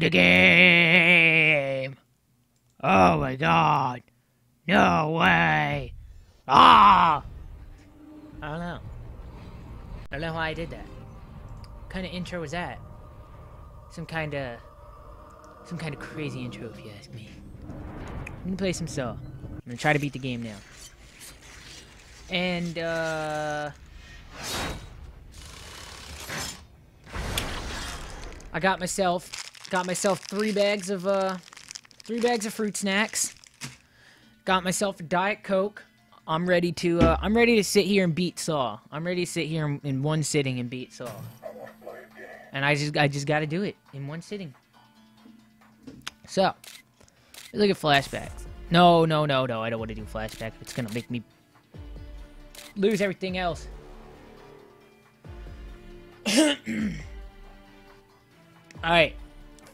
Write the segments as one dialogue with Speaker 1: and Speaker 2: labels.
Speaker 1: The game. Oh my god. No way. Ah! I don't know. I don't know why I did that. What kind of intro was that? Some kind of... Some kind of crazy intro, if you ask me. I'm gonna play some Saw. I'm gonna try to beat the game now. And, uh... I got myself... Got myself three bags of, uh... Three bags of fruit snacks. Got myself a Diet Coke. I'm ready to, uh, I'm ready to sit here and beat Saw. I'm ready to sit here in, one sitting and beat Saw. And I just, I just gotta do it in one sitting. So, look at flashbacks. No, no, no, no, I don't want to do flashback. It's gonna make me lose everything else. Alright.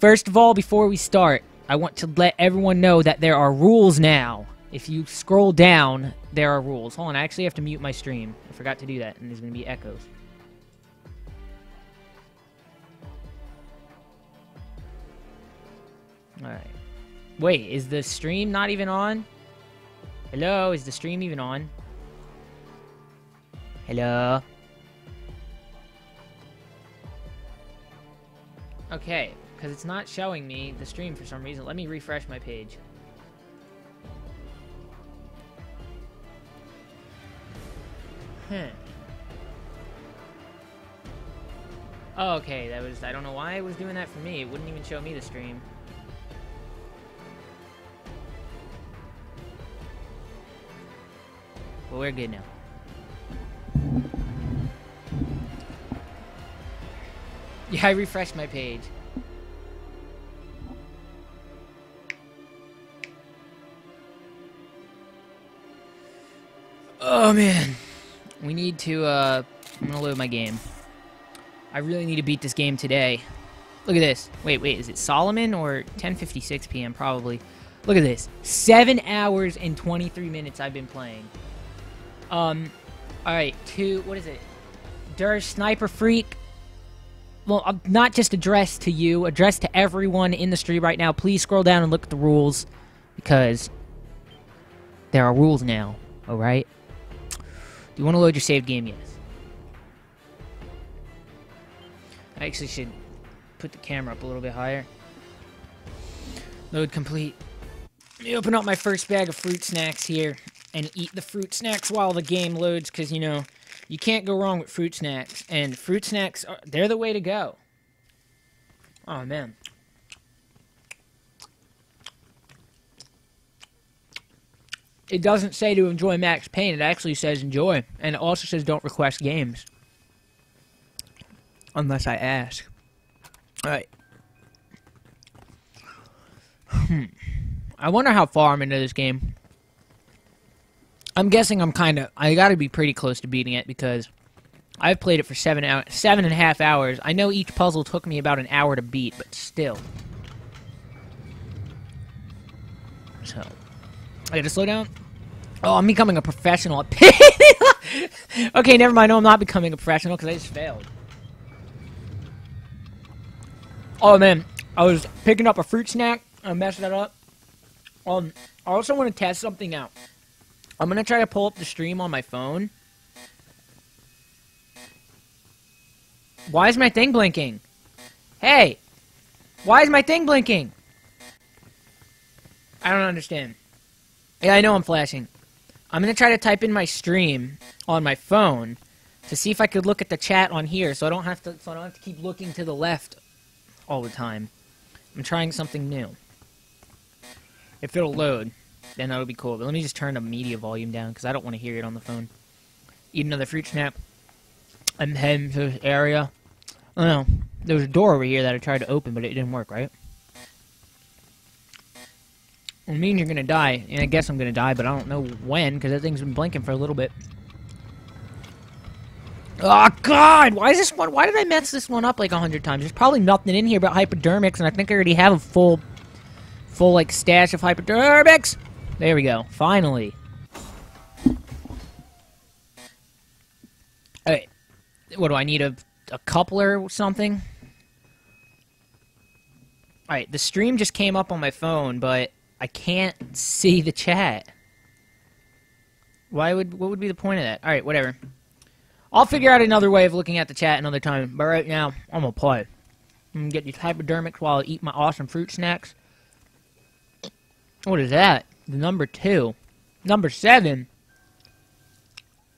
Speaker 1: First of all, before we start, I want to let everyone know that there are rules now. If you scroll down, there are rules. Hold on, I actually have to mute my stream. I forgot to do that, and there's going to be echoes. Alright. Wait, is the stream not even on? Hello, is the stream even on? Hello? Okay, because it's not showing me the stream for some reason. Let me refresh my page. Hmm. Oh, okay, that was... I don't know why it was doing that for me. It wouldn't even show me the stream. But we're good now. Yeah, I refreshed my page. Oh man. We need to uh I'm gonna load my game. I really need to beat this game today. Look at this. Wait, wait, is it Solomon or 10:56 p.m. probably? Look at this. 7 hours and 23 minutes I've been playing. Um all right, two what is it? Der Sniper Freak well, not just addressed to you, addressed to everyone in the stream right now. Please scroll down and look at the rules because there are rules now, alright? You want to load your saved game? Yes. I actually should put the camera up a little bit higher. Load complete. Let me open up my first bag of fruit snacks here and eat the fruit snacks while the game loads because, you know, you can't go wrong with fruit snacks. And fruit snacks, are, they're the way to go. Oh, man. It doesn't say to enjoy Max Payne. It actually says enjoy. And it also says don't request games. Unless I ask. Alright. Hmm. I wonder how far I'm into this game. I'm guessing I'm kind of. I got to be pretty close to beating it because I've played it for seven hours, seven and a half hours. I know each puzzle took me about an hour to beat, but still. So, I gotta slow down. Oh, I'm becoming a professional. okay, never mind. No, I'm not becoming a professional because I just failed. Oh man, I was picking up a fruit snack. I messed that up. Um, I also want to test something out. I'm gonna try to pull up the stream on my phone. Why is my thing blinking? Hey! Why is my thing blinking? I don't understand. Yeah, I know I'm flashing. I'm gonna try to type in my stream on my phone to see if I could look at the chat on here so I don't have to so I don't have to keep looking to the left all the time. I'm trying something new. If it'll load then that'll be cool. But let me just turn the media volume down because I don't want to hear it on the phone. Eat another fruit snap. I'm heading to this area. Oh no, there was a door over here that I tried to open, but it didn't work, right? It means you're gonna die, and I guess I'm gonna die, but I don't know when because that thing's been blinking for a little bit. Oh God! Why is this one? Why did I mess this one up like a hundred times? There's probably nothing in here about hypodermics, and I think I already have a full, full like stash of hypodermics. There we go. Finally. Hey, what do I need a a coupler or something? Alright, the stream just came up on my phone, but I can't see the chat. Why would what would be the point of that? Alright, whatever. I'll figure out another way of looking at the chat another time, but right now, I'm gonna play. I'm gonna get these hypodermics while I eat my awesome fruit snacks. What is that? The number two. Number seven.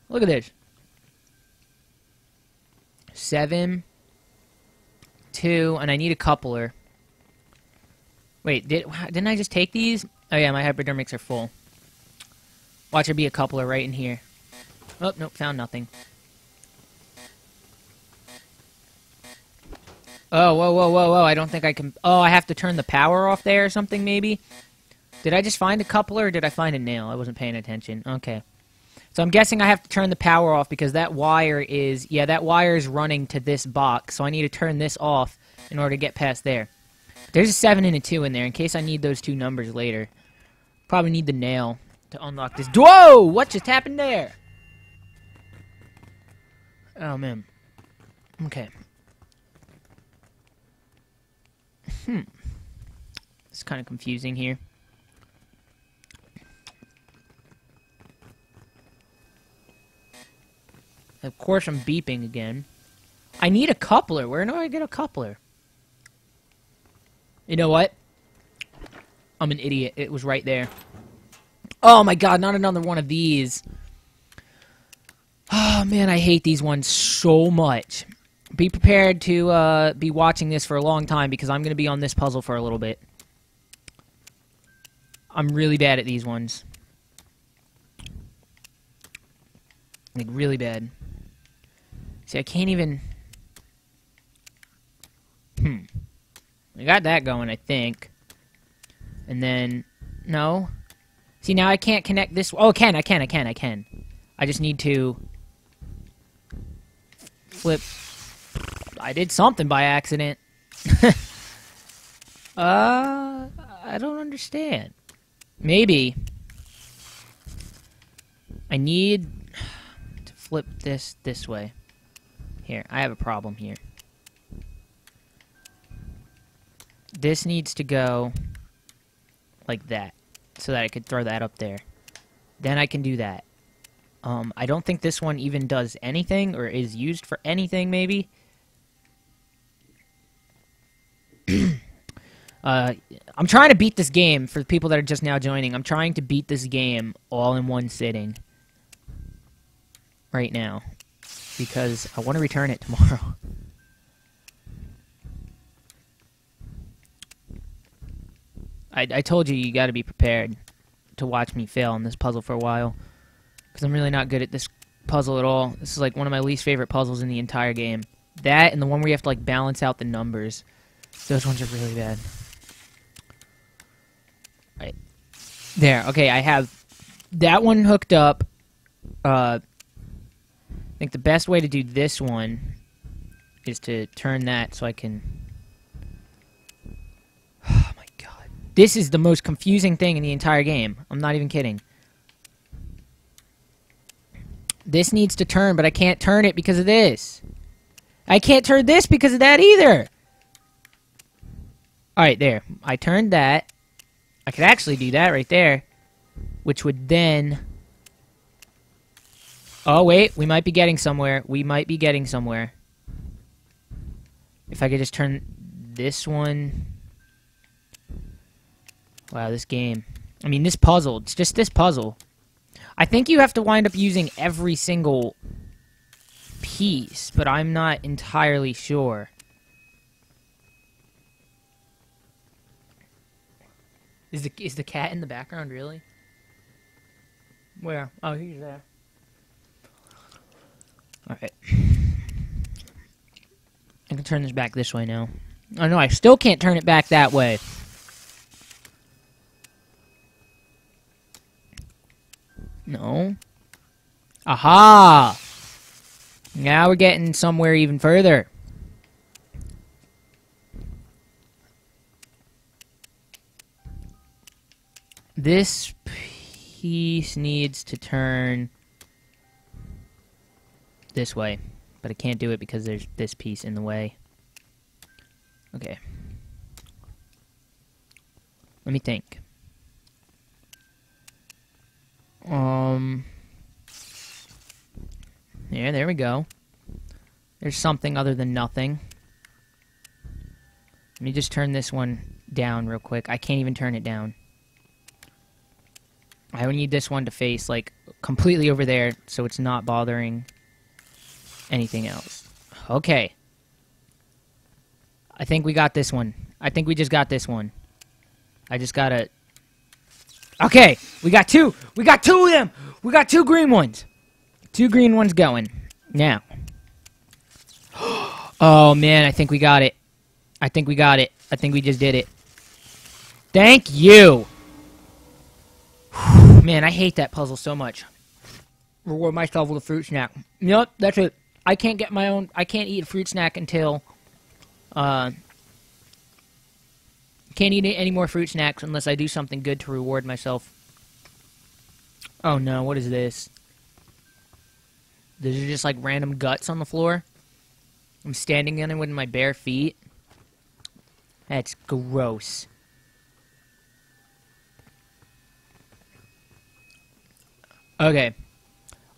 Speaker 1: Look at this. Seven. Two, and I need a coupler. Wait, did didn't I just take these? Oh yeah, my hypodermics are full. Watch there be a coupler right in here. Oh, nope, found nothing. Oh, whoa, whoa, whoa, whoa, I don't think I can... Oh, I have to turn the power off there or something, maybe? Did I just find a coupler or did I find a nail? I wasn't paying attention. Okay. So I'm guessing I have to turn the power off because that wire is... Yeah, that wire is running to this box, so I need to turn this off in order to get past there. There's a 7 and a 2 in there in case I need those two numbers later. Probably need the nail to unlock this. Whoa! What just happened there? Oh, man. Okay. Hmm. It's kind of confusing here. Of course I'm beeping again. I need a coupler. Where do I get a coupler? You know what? I'm an idiot. It was right there. Oh my god, not another one of these. Oh man, I hate these ones so much. Be prepared to uh, be watching this for a long time because I'm going to be on this puzzle for a little bit. I'm really bad at these ones. Like, really bad. See, I can't even... Hmm. I got that going, I think. And then... No. See, now I can't connect this... Oh, I can, I can, I can, I can. I just need to... Flip... I did something by accident. uh... I don't understand. Maybe... I need to flip this this way. Here, I have a problem here. This needs to go like that, so that I could throw that up there. Then I can do that. Um, I don't think this one even does anything, or is used for anything, maybe. uh, I'm trying to beat this game, for the people that are just now joining. I'm trying to beat this game all in one sitting. Right now because I want to return it tomorrow. I, I told you you got to be prepared to watch me fail on this puzzle for a while. Because I'm really not good at this puzzle at all. This is like one of my least favorite puzzles in the entire game. That and the one where you have to like balance out the numbers. Those ones are really bad. Right. There. Okay, I have that one hooked up. Uh, I think the best way to do this one is to turn that so I can... Oh my. This is the most confusing thing in the entire game. I'm not even kidding. This needs to turn, but I can't turn it because of this. I can't turn this because of that either. Alright, there. I turned that. I could actually do that right there. Which would then Oh, wait. We might be getting somewhere. We might be getting somewhere. If I could just turn this one... Wow, this game. I mean, this puzzle. It's just this puzzle. I think you have to wind up using every single piece, but I'm not entirely sure. Is the is the cat in the background really? Where? Oh, he's there. Alright. I can turn this back this way now. Oh no, I still can't turn it back that way. No. Aha! Now we're getting somewhere even further. This piece needs to turn this way. But I can't do it because there's this piece in the way. Okay. Let me think. Um. Yeah, there we go. There's something other than nothing. Let me just turn this one down real quick. I can't even turn it down. I need this one to face, like, completely over there so it's not bothering anything else. Okay. I think we got this one. I think we just got this one. I just gotta... Okay, we got two! We got two of them! We got two green ones! Two green ones going. Now. Oh, man, I think we got it. I think we got it. I think we just did it. Thank you! Man, I hate that puzzle so much. Reward myself with a fruit snack. Yep, that's it. I can't get my own. I can't eat a fruit snack until. Uh. Can't eat any more fruit snacks unless I do something good to reward myself. Oh no, what is this? These are just like random guts on the floor. I'm standing in it with my bare feet. That's gross. Okay.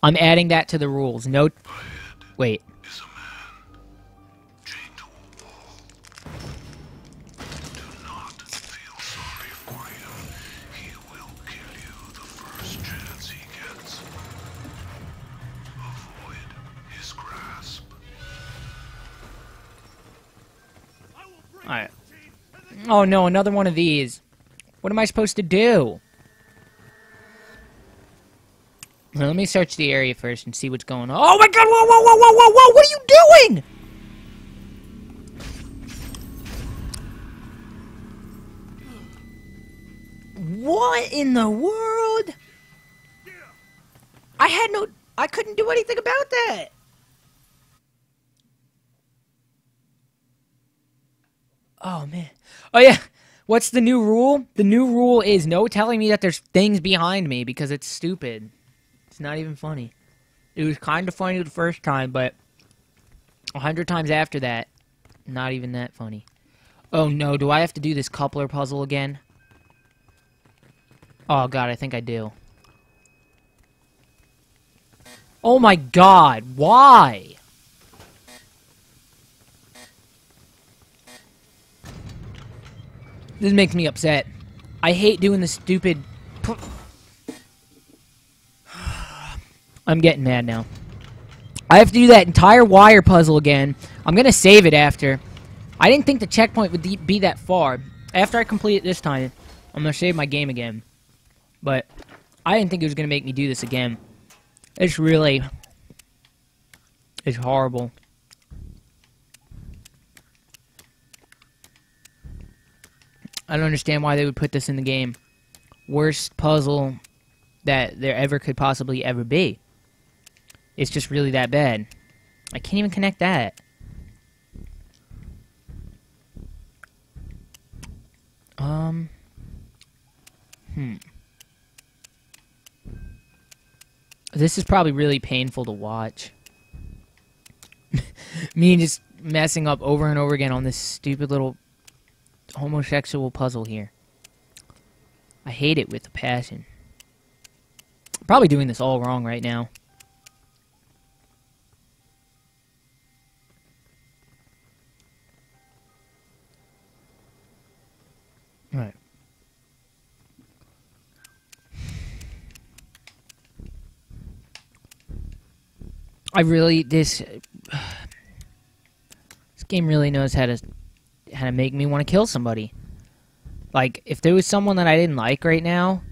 Speaker 1: I'm adding that to the rules. No. Wait. Alright. Oh no, another one of these. What am I supposed to do? Well, let me search the area first and see what's going on. Oh my god, whoa, whoa, whoa, whoa, whoa, whoa, what are you doing? What in the world? I had no... I couldn't do anything about that. Oh, man. Oh, yeah. What's the new rule? The new rule is no telling me that there's things behind me because it's stupid. It's not even funny. It was kind of funny the first time, but a hundred times after that, not even that funny. Oh no, do I have to do this coupler puzzle again? Oh god, I think I do. Oh my god, why? This makes me upset. I hate doing the stupid... I'm getting mad now. I have to do that entire wire puzzle again. I'm going to save it after. I didn't think the checkpoint would be that far. After I complete it this time, I'm going to save my game again. But I didn't think it was going to make me do this again. It's really... It's horrible. I don't understand why they would put this in the game. Worst puzzle that there ever could possibly ever be. It's just really that bad. I can't even connect that. Um. Hmm. This is probably really painful to watch. Me just messing up over and over again on this stupid little homosexual puzzle here. I hate it with a passion. Probably doing this all wrong right now. Right. I really this this game really knows how to how of make me want to kill somebody. Like if there was someone that I didn't like right now,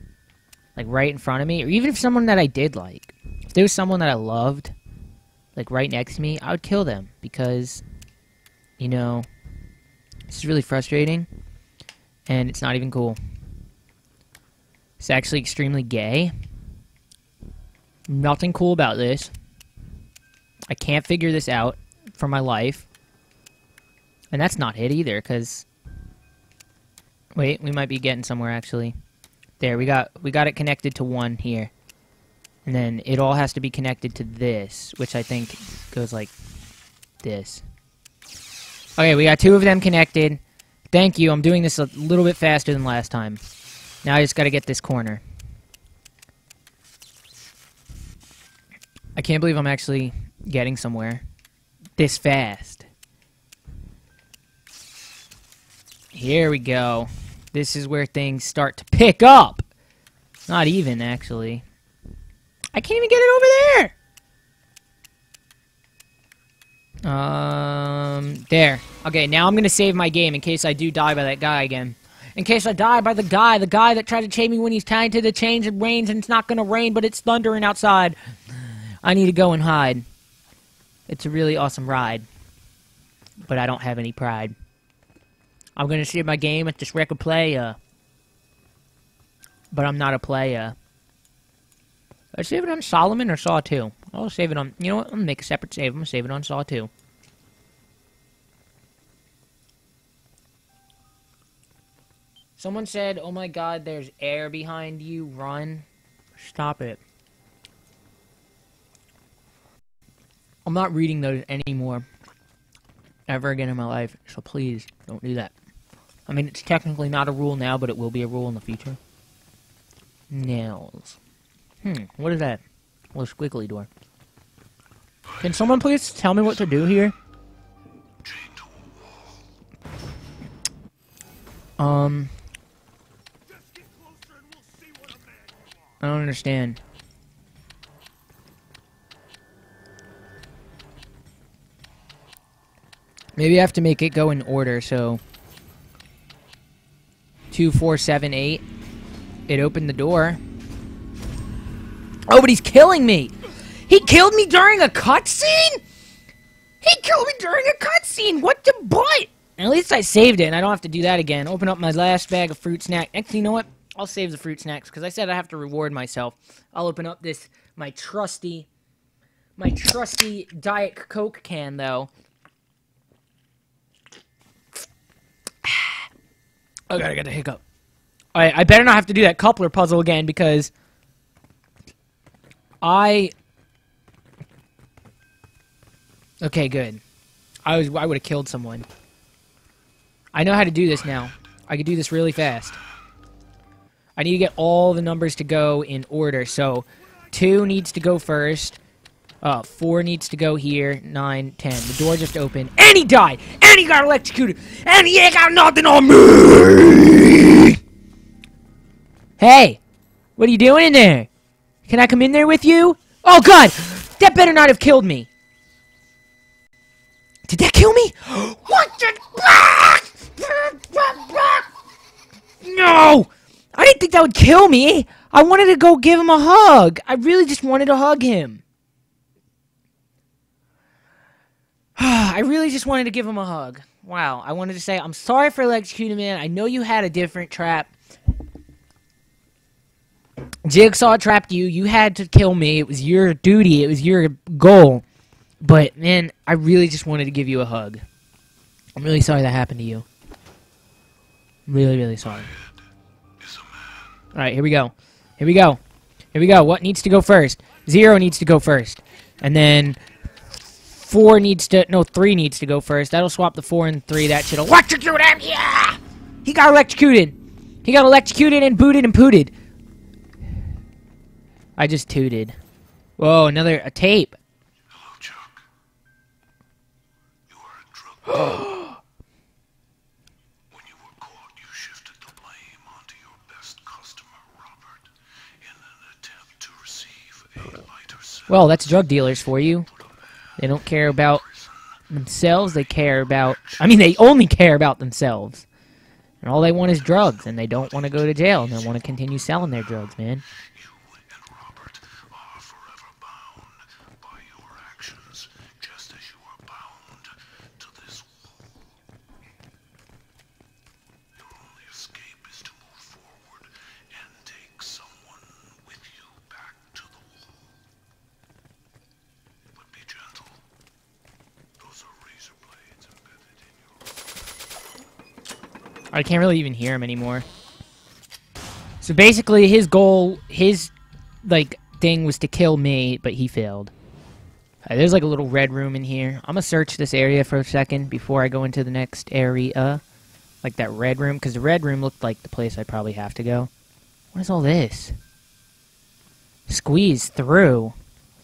Speaker 1: like right in front of me, or even if someone that I did like, if there was someone that I loved, like right next to me, I would kill them because, you know, this is really frustrating, and it's not even cool. It's actually extremely gay. Nothing cool about this. I can't figure this out for my life. And that's not it either, because... Wait, we might be getting somewhere, actually. There, we got we got it connected to one here. And then it all has to be connected to this, which I think goes like this. Okay, we got two of them connected. Thank you. I'm doing this a little bit faster than last time. Now I just got to get this corner. I can't believe I'm actually getting somewhere this fast. Here we go. This is where things start to pick up. Not even, actually. I can't even get it over there. Um, there. Okay, now I'm to save my game in case I do die by that guy again. In case I die by the guy, the guy that tried to chain me when he's tied to the chains, and rains and it's not to rain, but it's thundering outside. I need to go and hide. It's a really awesome ride. But I don't have any pride. I'm to save my game at this record player. But I'm not a player. I save it on Saw 1 or Saw 2? I'll save it on... You know what? I'm to make a separate save. I'm to save it on Saw 2. Someone said, oh my god, there's air behind you. Run. Stop it. I'm not reading those anymore. Ever again in my life. So please, don't do that. I mean, it's technically not a rule now, but it will be a rule in the future. Nails. Hmm, what is that? Little squiggly door. Can someone please tell me what to do here? Um... I don't understand. Maybe I have to make it go in order, so... Two, four, seven, eight. It opened the door. Oh, but he's killing me! He killed me during a cutscene? He killed me during a cutscene! What the butt? At least I saved it, and I don't have to do that again. Open up my last bag of fruit snack. Actually, you know what? I'll save the fruit snacks, because I said I have to reward myself. I'll open up this, my trusty, my trusty Diet Coke can, though. Oh god, I got a hiccup. Alright, I better not have to do that coupler puzzle again because I Okay, good. I was I would have killed someone. I know how to do this now. I can do this really fast. I need to get all the numbers to go in order. So, 2 needs to go first. Uh, 4 needs to go here. Nine, ten. The door just opened. And he died! And he got electrocuted! And he ain't got nothing on me! Hey! What are you doing in there? Can I come in there with you? Oh, God! That better not have killed me! Did that kill me? What the... No! I didn't think that would kill me! I wanted to go give him a hug! I really just wanted to hug him. I really just wanted to give him a hug. Wow, I wanted to say, I'm sorry for electrocuting man. I know you had a different trap. Jigsaw trapped you. You had to kill me. It was your duty. It was your goal. But, man, I really just wanted to give you a hug. I'm really sorry that happened to you. Really, really sorry. Alright, here we go. Here we go. Here we go. What needs to go first? Zero needs to go first. And then four needs to... No, three needs to go first. That'll swap the four and three. That should electrocute him! Yeah! He got electrocuted! He got electrocuted and booted and pooted. I just tooted. Whoa, another... A tape.
Speaker 2: Hello, Chuck. You are a drug When you were caught, you shifted the blame onto your best customer, Robert, in an attempt to receive a lighter sentence.
Speaker 1: Well, that's drug dealers for you. They don't care about themselves. They care about... I mean, they only care about themselves. And all they want is drugs. And they don't want to go to jail. And they want to continue selling their drugs, man.
Speaker 2: You and Robert are forever bound by your actions, just as you are bound to this wall. Your only escape is to move forward and take someone with you back to the wall. But be gentle. Those are razor blades embedded in your
Speaker 1: I can't really even hear him anymore. So basically, his goal, his, like, thing was to kill me, but he failed. Uh, there's, like, a little red room in here. I'm gonna search this area for a second before I go into the next area. Like that red room, because the red room looked like the place I'd probably have to go. What is all this? Squeeze through.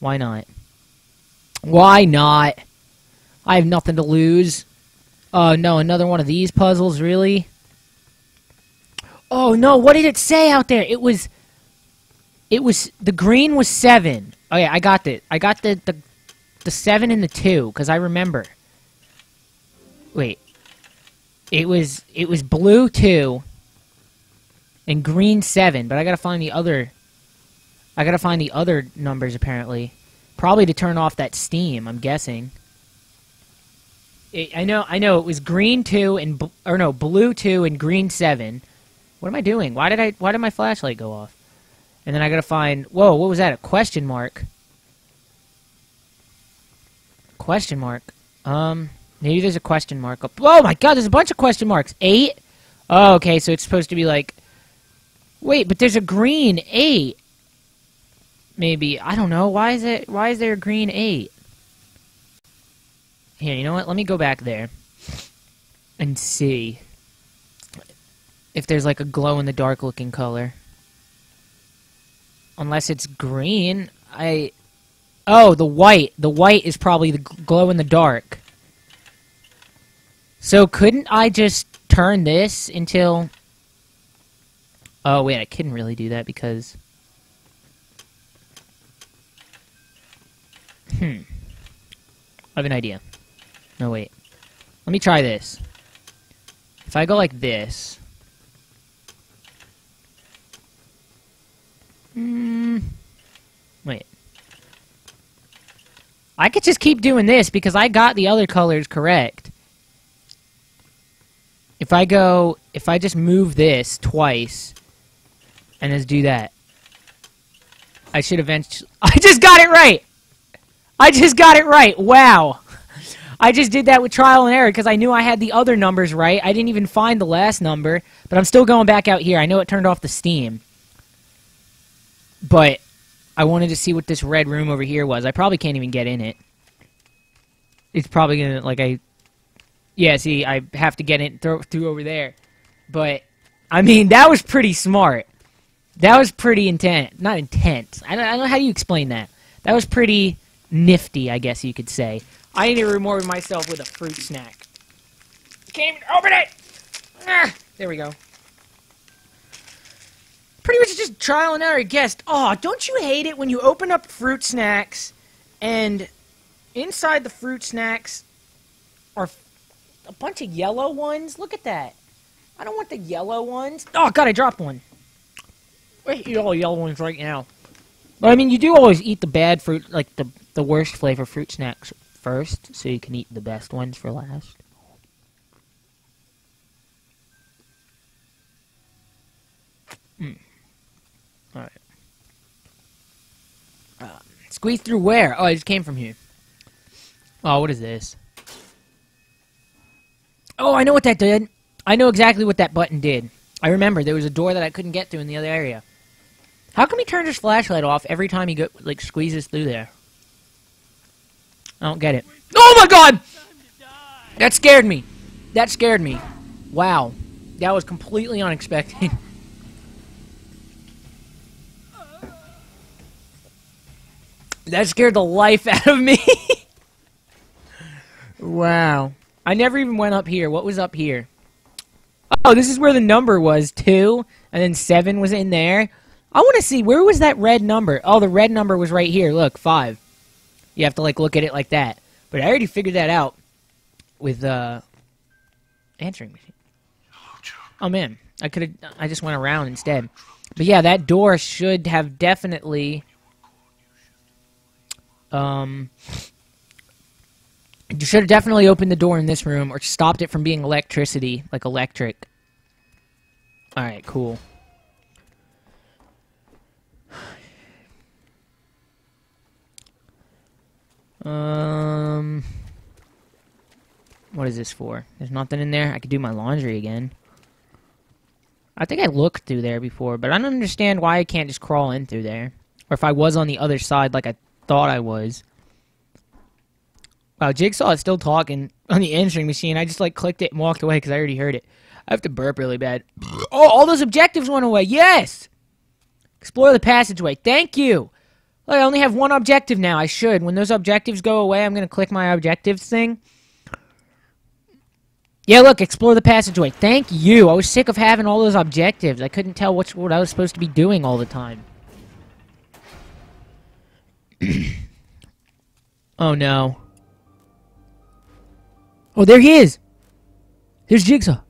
Speaker 1: Why not? Why not? I have nothing to lose. Oh no, another one of these puzzles, really? Oh no, what did it say out there? It was it was the green was 7. Oh yeah, I got it. I got the the the 7 and the 2 cuz I remember. Wait. It was it was blue 2 and green 7, but I got to find the other I got to find the other numbers apparently. Probably to turn off that steam, I'm guessing. It, I know I know it was green 2 and or no, blue 2 and green 7. What am I doing? Why did I why did my flashlight go off? And then I got to find Whoa, what was that? A question mark. Question mark. Um maybe there's a question mark up. Oh my god, there's a bunch of question marks. 8? Oh, okay, so it's supposed to be like Wait, but there's a green 8. Maybe. I don't know. Why is it why is there a green 8? Here, you know what? Let me go back there and see if there's like a glow in the dark looking color. Unless it's green, I Oh, the white. The white is probably the glow in the dark. So couldn't I just turn this until Oh, wait, I couldn't really do that because Hmm. I have an idea. No, wait. Let me try this. If I go like this... Hmm... Wait. I could just keep doing this because I got the other colors correct. If I go... If I just move this twice and just do that. I should eventually... I just got it right! I just got it right! Wow! I just did that with trial and error because I knew I had the other numbers right. I didn't even find the last number, but I'm still going back out here. I know it turned off the steam. But I wanted to see what this red room over here was. I probably can't even get in it. It's probably to, like, I... Yeah, see, I have to get in through, through over there. But, I mean, that was pretty smart. That was pretty intent. Not intense. I don't, I don't know how you explain that. That was pretty nifty, I guess you could say. I need to reward myself with a fruit snack. Can't even open it! Ah, there we go. Pretty much just trial and error guessed. Oh, don't you hate it when you open up fruit snacks and inside the fruit snacks are a bunch of yellow ones? Look at that. I don't want the yellow ones. Oh, God, I dropped one. I eat all the yellow ones right now. But, I mean, you do always eat the bad fruit, like the, the worst flavor fruit snacks first, so you can eat the best ones for last. Hmm. Alright. Uh, squeeze through where? Oh, I just came from here. Oh, what is this? Oh, I know what that did. I know exactly what that button did. I remember there was a door that I couldn't get through in the other area. How come he turns his flashlight off every time he go like squeezes through there? I don't get it. Oh my god! That scared me. That scared me. Wow. That was completely unexpected. that scared the life out of me. wow. I never even went up here. What was up here? Oh, this is where the number was, 2, and then 7 was in there. I want to see, where was that red number? Oh, the red number was right here. Look, 5. You have to, like, look at it like that. But I already figured that out with, uh, answering machine. Oh, man. I could have, I just went around instead. But yeah, that door should have definitely, um, you should have definitely opened the door in this room or stopped it from being electricity, like electric. Alright, cool. Um, what is this for? There's nothing in there. I could do my laundry again. I think I looked through there before, but I don't understand why I can't just crawl in through there. Or if I was on the other side like I thought I was. Wow, Jigsaw is still talking on the answering machine. I just like clicked it and walked away because I already heard it. I have to burp really bad. Oh, all those objectives went away. Yes. Explore the passageway. Thank you. Look, I only have one objective now. I should. When those objectives go away, I'm going to click my objectives thing. Yeah, look, explore the passageway. Thank you. I was sick of having all those objectives. I couldn't tell which, what I was supposed to be doing all the time. oh, no. Oh, there he is. There's Jigsaw.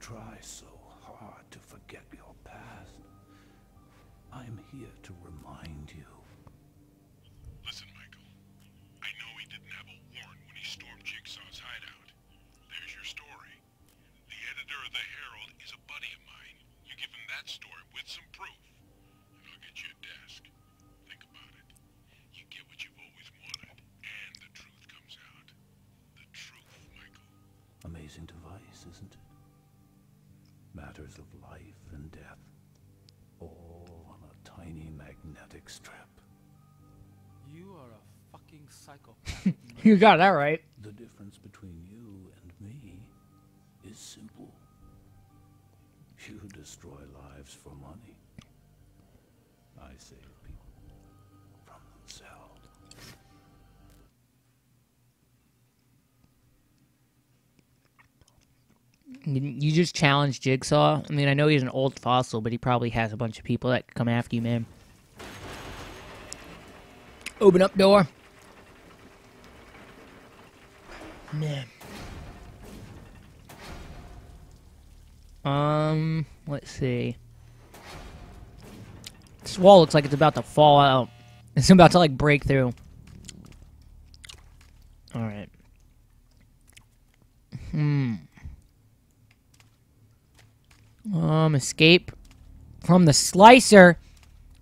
Speaker 2: You
Speaker 1: got that right.
Speaker 2: The difference between you and me is simple. You destroy lives for money. I save people from themselves.
Speaker 1: You you just challenged Jigsaw. I mean, I know he's an old fossil, but he probably has a bunch of people that come after you, man. Open up door. Man. Um, let's see. This wall looks like it's about to fall out. It's about to like break through. All right. Hmm. Um, escape from the slicer.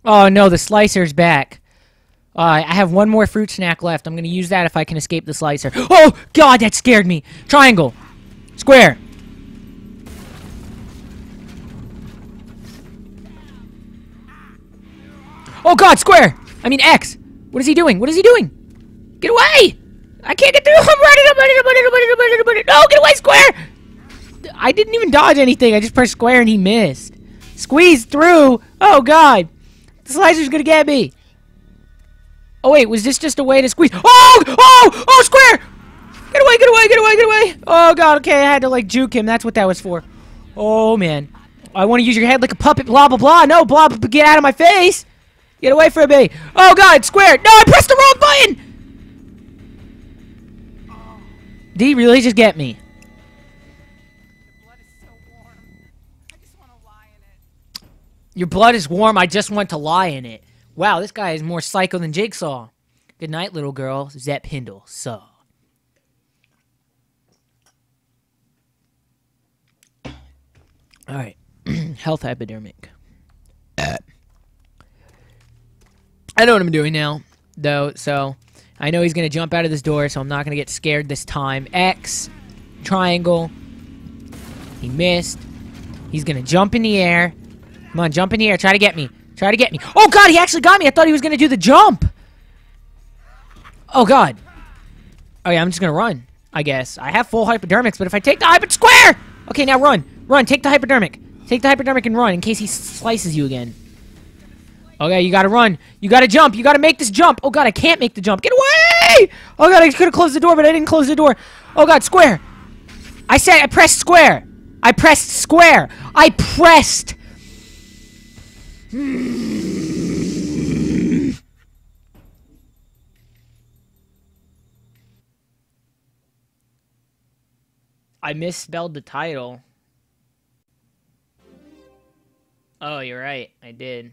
Speaker 1: Oh no, the slicer's back. Uh, I have one more fruit snack left. I'm gonna use that if I can escape the slicer. Oh god, that scared me. Triangle, square. Oh god, square. I mean X. What is he doing? What is he doing? Get away! I can't get through. I'm running. I'm running. I'm running. I'm running. I'm running. I'm running. No, get away, square. I didn't even dodge anything. I just pressed square and he missed. Squeeze through. Oh god. The slicer's gonna get me. Oh wait, was this just a way to squeeze? Oh! Oh! Oh, square! Get away, get away, get away, get away! Oh god, okay, I had to like juke him. That's what that was for. Oh man. I want to use your head like a puppet, blah blah blah. No, blah, blah, get out of my face! Get away from me! Oh god, square! No, I pressed the wrong button! Did he really just get me?
Speaker 3: blood is warm. I just want to lie in it.
Speaker 1: Your blood is warm. I just want to lie in it. Wow, this guy is more psycho than Jigsaw. Good night, little girl. Zep Hindle. So. All right. Health hypodermic. I know what I'm doing now, though, so I know he's going to jump out of this door, so I'm not going to get scared this time. X, triangle. He missed. He's going to jump in the air. Come on, jump in the air. Try to get me. Try to get me. Oh, God, he actually got me. I thought he was going to do the jump. Oh, God. Oh, yeah, I'm just going to run, I guess. I have full hypodermics, but if I take the hyper square! Okay, now run. Run. Take the hypodermic. Take the hypodermic and run in case he slices you again. Okay, you gotta run. You gotta jump. You gotta make this jump. Oh, God, I can't make the jump. Get away! Oh, God, I could have closed the door, but I didn't close the door. Oh, God, square. I said I pressed square. I pressed square. I pressed. I misspelled the title. Oh, you're right. I did.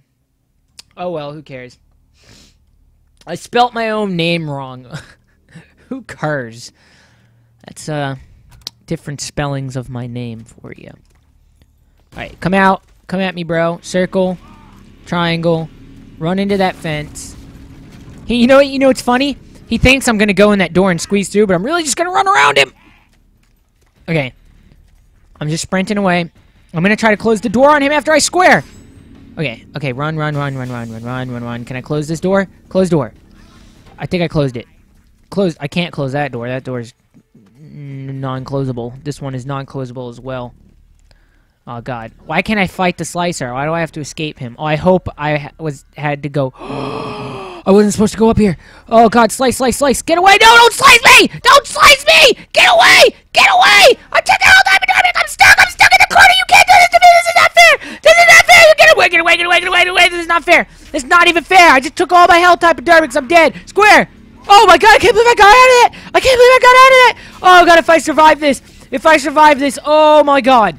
Speaker 1: Oh well, who cares? I spelt my own name wrong. who cares? That's uh different spellings of my name for you. Alright, come out. Come at me, bro. Circle. Triangle. Run into that fence. He, you know what? You know what's funny? He thinks I'm gonna go in that door and squeeze through, but I'm really just gonna run around him. Okay. I'm just sprinting away. I'm gonna try to close the door on him after I square. Okay, okay, run, run, run, run, run, run, run, run, run. Can I close this door? Close door. I think I closed it. Closed. I can't close that door. That door is non-closable. This one is non-closable as well. Oh god. Why can't I fight the slicer? Why do I have to escape him? Oh, I hope I ha- was had to go. I wasn't supposed to go up here. Oh god, slice, slice, slice. Get away. No, don't slice me. Don't slice me. Get away. Get away. I'm taking all time I'm stuck. I'm stuck in the corner. You can't do this to me. This is not fair. This is not fair. Get away. Get away. Get away. Get away. Get away. This is not fair. This is not even fair. I just took all my health hypodermics. I'm dead. Square. Oh my god, I can't believe I got out of it. I can't believe I got out of it. Oh god, if I survive this. If I survive this. Oh my god.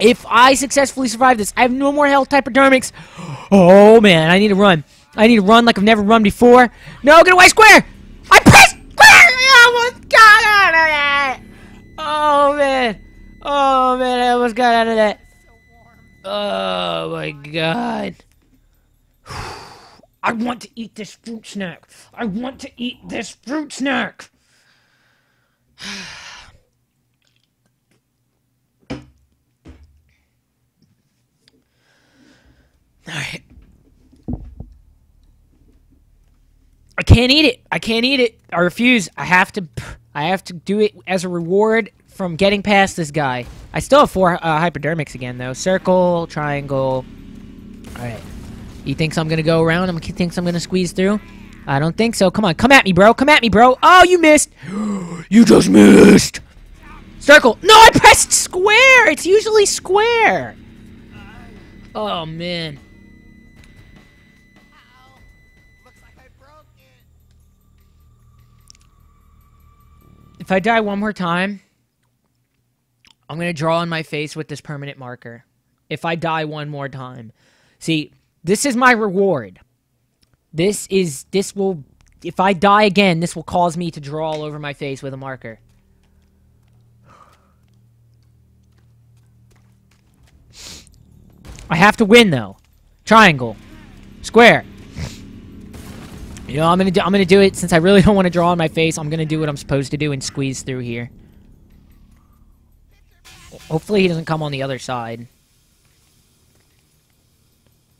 Speaker 1: If I successfully survive this, I have no more health hypodermics. Oh man, I need to run. I need to run like I've never run before. No, get away, square! I pressed square! I almost got out of that! Oh man. Oh man, I almost got out of that. Oh my god. I want to eat this fruit snack. I want to eat this fruit snack. Alright. I can't eat it. I can't eat it. I refuse. I have to. I have to do it as a reward from getting past this guy. I still have four uh, hypodermics again, though. Circle, triangle. All right. He thinks I'm gonna go around. He thinks I'm gonna squeeze through. I don't think so. Come on, come at me, bro. Come at me, bro. Oh, you missed. you just missed. Circle. No, I pressed square. It's usually square. Oh man. If I die one more time, I'm going to draw on my face with this permanent marker. If I die one more time. See, this is my reward. This is, this will, if I die again, this will cause me to draw all over my face with a marker. I have to win, though. Triangle. Square. You know, I'm gonna do. I'm gonna do it since I really don't want to draw on my face. I'm gonna do what I'm supposed to do and squeeze through here. Hopefully, he doesn't come on the other side.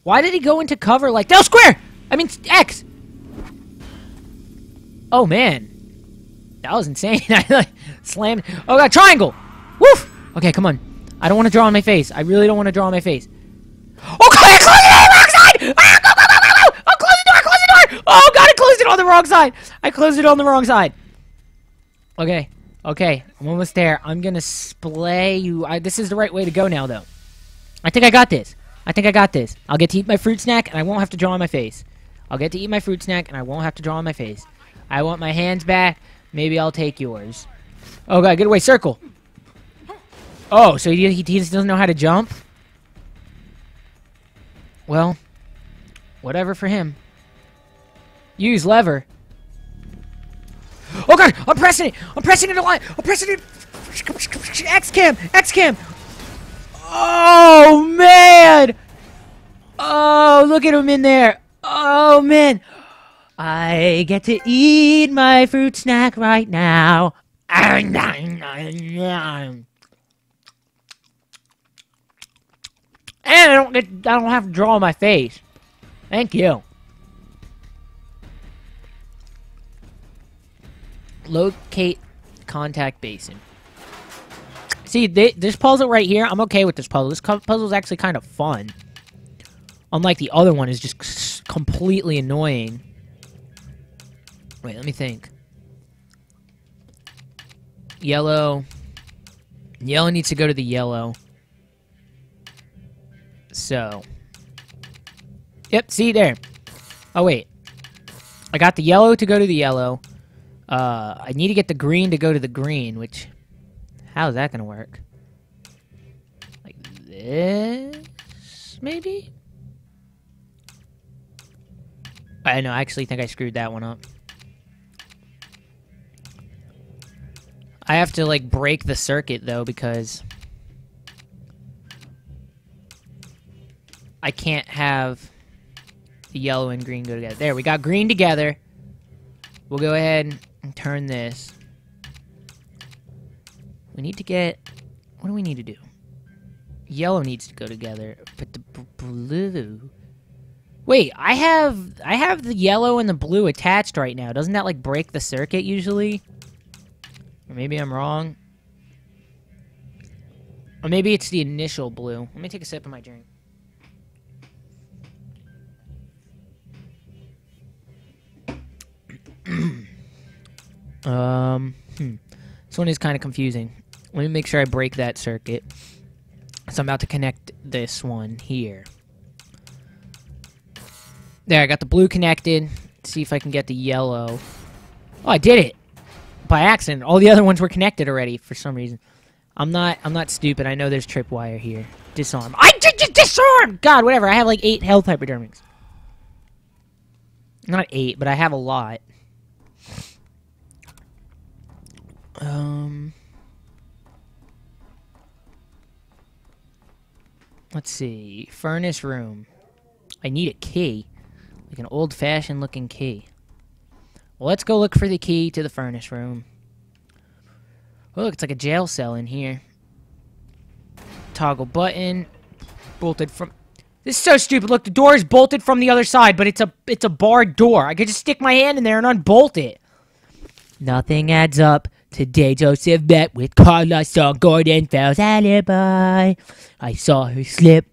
Speaker 1: Why did he go into cover like that? Square. I mean X. Oh man, that was insane. I like slammed. Oh god, triangle. Woof. Okay, come on. I don't want to draw on my face. I really don't want to draw on my face. Oh god, I closed it on the wrong side! Ah, go, go, go, go, go! Oh, close the door, close the door! Oh god, I closed it on the wrong side! I closed it on the wrong side. Okay, okay, I'm almost there. I'm gonna splay you. I, this is the right way to go now, though. I think I got this. I think I got this. I'll get to eat my fruit snack, and I won't have to draw on my face. I'll get to eat my fruit snack, and I won't have to draw on my face. I want my hands back. Maybe I'll take yours. Oh god, get away, circle. Oh, so he, he, he just doesn't know how to jump? Well, whatever for him. Use lever. Oh god, I'm pressing it! I'm pressing it a lot! I'm pressing it! X cam! X cam! Oh man! Oh, look at him in there! Oh man! I get to eat my fruit snack right now. And I don't get I don't have to draw my face. Thank you. Locate contact basin. See, thi- this puzzle right here, I'm okay with this puzzle. This puzzle is actually kind of fun. Unlike the other one is just completely annoying. Wait, let me think. Yellow. Yellow needs to go to the yellow. So. Yep, see there. Oh, wait. I got the yellow to go to the yellow. Uh, I need to get the green to go to the green, which... How's that gonna work? Like this, maybe? I know, I actually think I screwed that one up. I have to, like, break the circuit, though, because... I can't have the yellow and green go together. There, we got green together. We'll go ahead and turn this. We need to get... What do we need to do? Yellow needs to go together, but the blue... Wait, I have I have the yellow and the blue attached right now. Doesn't that like break the circuit usually? Or maybe I'm wrong. Or maybe it's the initial blue. Let me take a sip of my drink. Um, hmm. This one is kind of confusing. Let me make sure I break that circuit. So I'm about to connect this one here. There, I got the blue connected. Let's see if I can get the yellow. Oh, I did it! By accident. All the other ones were connected already for some reason. I'm not I'm not stupid. I know there's tripwire here. Disarm. I did just disarm! God, whatever. I have like eight health hypodermics. Not eight, but I have a lot. Um Let's see. Furnace room. I need a key. Like an old fashioned looking key. Well, let's go look for the key to the furnace room. Oh, look, it's like a jail cell in here. Toggle button. Bolted from... This is so stupid. Look, the door is bolted from the other side, but it's a it's a barred door. I could just stick my hand in there and unbolt it. Nothing adds up. Today Joseph met with Carla, saw Gordon Fell's alibi. I saw her slip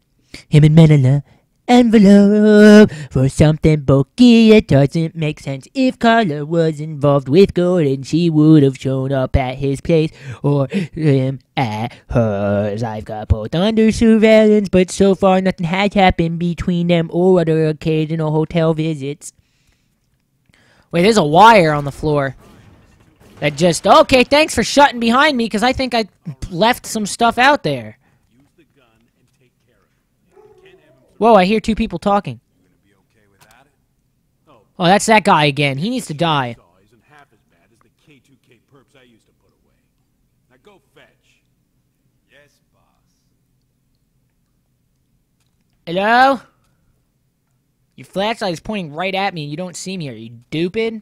Speaker 1: him and Manila envelope for something bulky. It doesn't make sense. If Carla was involved with Gordon, she would have shown up at his place or him at hers. I've got both under surveillance, but so far nothing has happened between them or other occasional hotel visits. Wait, there's a wire on the floor. That just okay. Thanks for shutting behind me because I think I left some stuff out there. Whoa, I hear two people talking.
Speaker 4: Oh,
Speaker 1: that's that guy again. He needs to die.
Speaker 4: saw isn't half as bad as the K2K perps I used to put away. Now go fetch. Yes, boss.
Speaker 1: Hello? Your flashlight is pointing right at me and you don't see me. Are you stupid?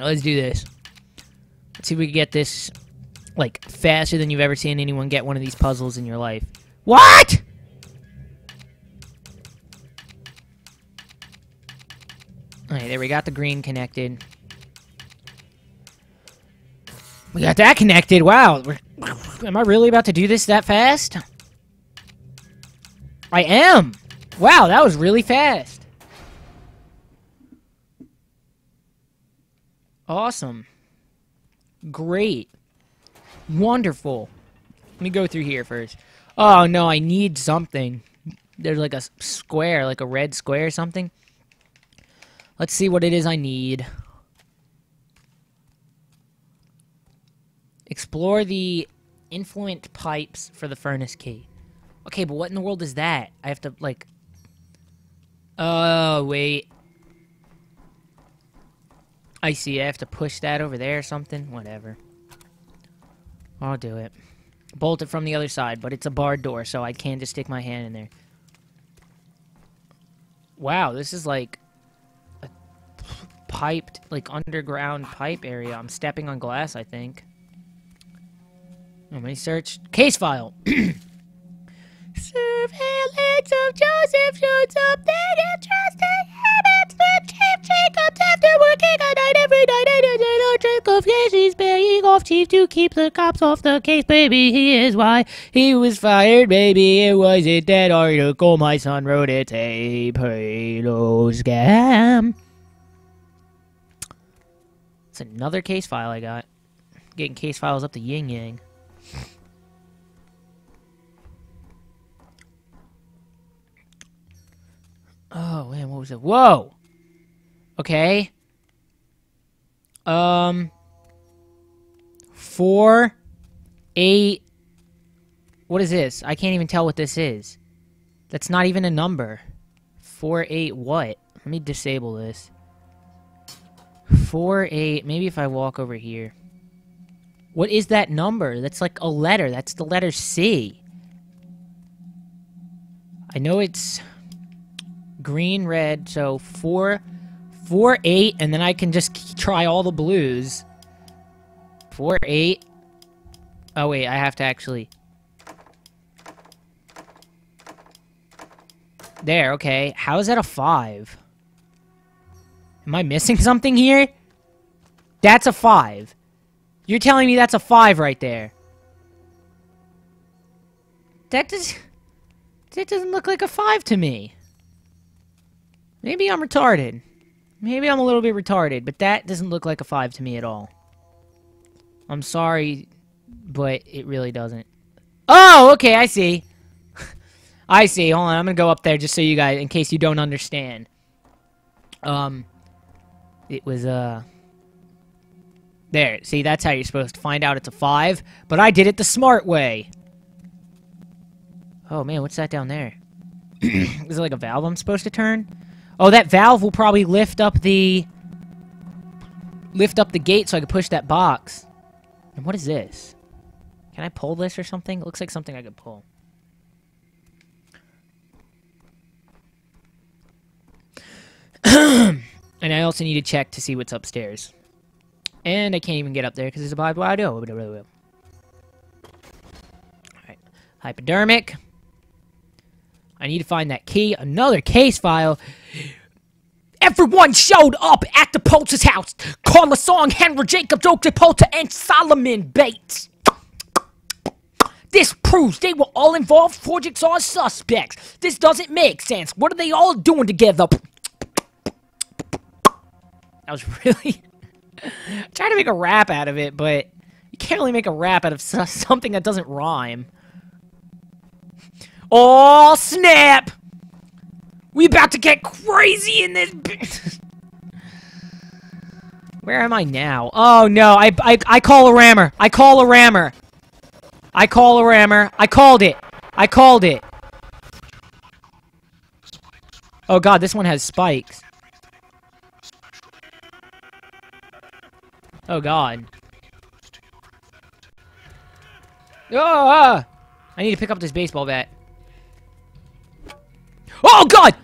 Speaker 1: Let's do this. Let's see if we can get this, like, faster than you've ever seen anyone get one of these puzzles in your life. What?! Alright, there we got the green connected. We got that connected. Wow. Am I really about to do this that fast? I am. Wow, that was really fast. Awesome. Great. Wonderful. Let me go through here first. Oh, no, I need something. There's like a square, like a red square or something. Let's see what it is I need. Explore the influent pipes for the furnace key. Okay, but what in the world is that? I have to, like... Oh, wait. I see, I have to push that over there or something? Whatever. I'll do it. Bolt it from the other side, but it's a barred door, so I can't just stick my hand in there. Wow, this is like... a piped, like, underground pipe area. I'm stepping on glass, I think. Let me search. Case file! Surveillance of Joseph shows up that interesting Chief Jacobs after working a night every night and a little trick of his. He's paying off Chief to keep the cops off the case, baby. He is why he was fired, baby. It wasn't that article my son wrote. It's a payload scam. It's another case file I got. Getting case files up to yin yang. Oh man, what was it? Whoa. Okay. Um. Four, eight. What is this? I can't even tell what this is. That's not even a number. Four, eight. What? Let me disable this. Four, eight. Maybe if I walk over here. What is that number? That's like a letter. That's the letter C. I know it's green, red. So four, four, eight, and then I can just try all the blues. Four, eight. Oh wait, I have to actually. There, okay. How is that a five? Am I missing something here? That's a five. You're telling me that's a five right there. that does that doesn't look like a five to me. Maybe I'm retarded. Maybe I'm a little bit retarded, but that doesn't look like a five to me at all. I'm sorry, but it really doesn't. Oh, okay, I see. I see. Hold on, I'm gonna go up there just so you guys, in case you don't understand. Um, it was uh. There, see, that's how you're supposed to find out it's a five, but I did it the smart way. Oh man, what's that down there? Is it like a valve I'm supposed to turn? Oh, that valve will probably lift up the... Lift up the gate so I can push that box. And what is this? Can I pull this or something? It looks like something I could pull. and I also need to check to see what's upstairs. And I can't even get up there because there's a barbed wire. Alright. Hypodermic. I need to find that key. Another case file. Everyone showed up at the Pulse's house. Carla Song, Henry Jacob, Joe Polter, and Solomon Bates. This proves they were all involved Project Jigsaw suspects. This doesn't make sense. What are they all doing together? That was really... trying to make a rap out of it, but you can't really make a rap out of something that doesn't rhyme. Oh, snap! We about to get crazy in this... Where am I now? Oh, no. I, I, I call a rammer. I call a rammer. I call a rammer. I called it. I called it. Oh, God. This one has spikes. Oh, God. Oh, uh, I need to pick up this baseball bat. Oh god!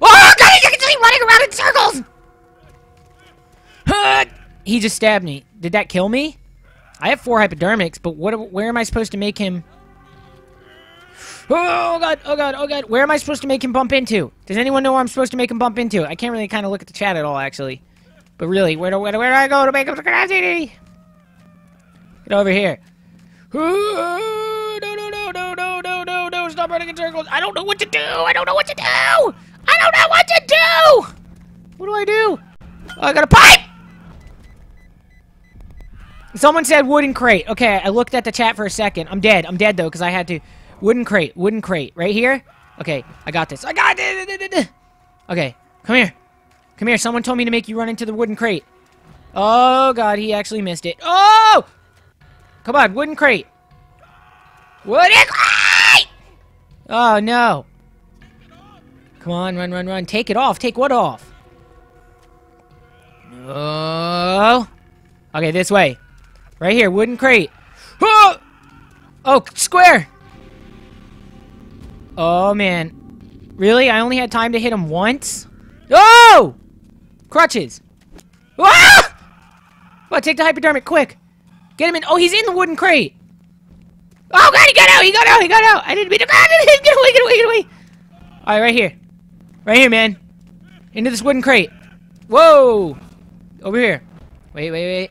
Speaker 1: Oh god, he's actually running around in circles! He just stabbed me. Did that kill me? I have four hypodermics, but what? where am I supposed to make him... Oh god, oh god, oh god, where am I supposed to make him bump into? Does anyone know where I'm supposed to make him bump into? I can't really kind of look at the chat at all, actually. But really, where do, where do, where do I go to make him crazy? Get over here. No, no, no, no, no, no. Stop running in circles. I don't know what to do. I don't know what to do. I don't know what to do. What do I do? Oh, I got a pipe. Someone said wooden crate. Okay, I looked at the chat for a second. I'm dead. I'm dead, though, because I had to... Wooden crate. Wooden crate. Right here? Okay, I got this. I got it! Okay, come here. Come here. Someone told me to make you run into the wooden crate. Oh, God, he actually missed it. Oh! Come on, wooden crate. Wooden crate! Oh, no. Come on, run, run, run. Take it off. Take what off? Oh. Okay, this way. Right here, wooden crate. Oh! Oh, square! Oh, man. Really? I only had time to hit him once? Oh! Crutches. Ah! Well, take the hypodermic, quick. Get him in. Oh, he's in the wooden crate. Oh, God, he got out. He got out. He got out. I didn't mean to. Get away, get away, get away. All right, right here. Right here, man. Into this wooden crate. Whoa. Over here. Wait, wait, wait.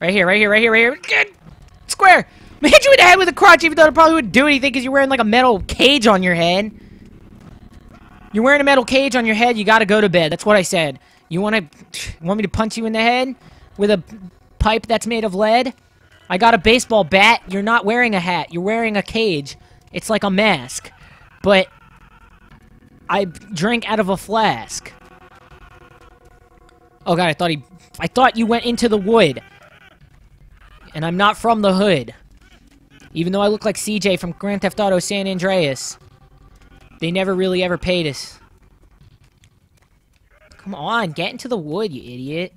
Speaker 1: Right here, right here, right here, right here. Good. Square. I hit you in the head with a crotch, even though it probably wouldn't do anything because you're wearing like a metal cage on your head. You're wearing a metal cage on your head, you gotta go to bed. That's what I said. You wanna... Want me to punch you in the head? With a pipe that's made of lead? I got a baseball bat. You're not wearing a hat. You're wearing a cage. It's like a mask. But... I drink out of a flask. Oh god, I thought he... I thought you went into the wood. And I'm not from the hood. Even though I look like CJ from Grand Theft Auto San Andreas. They never really ever paid us. Come on, get into the wood, you idiot.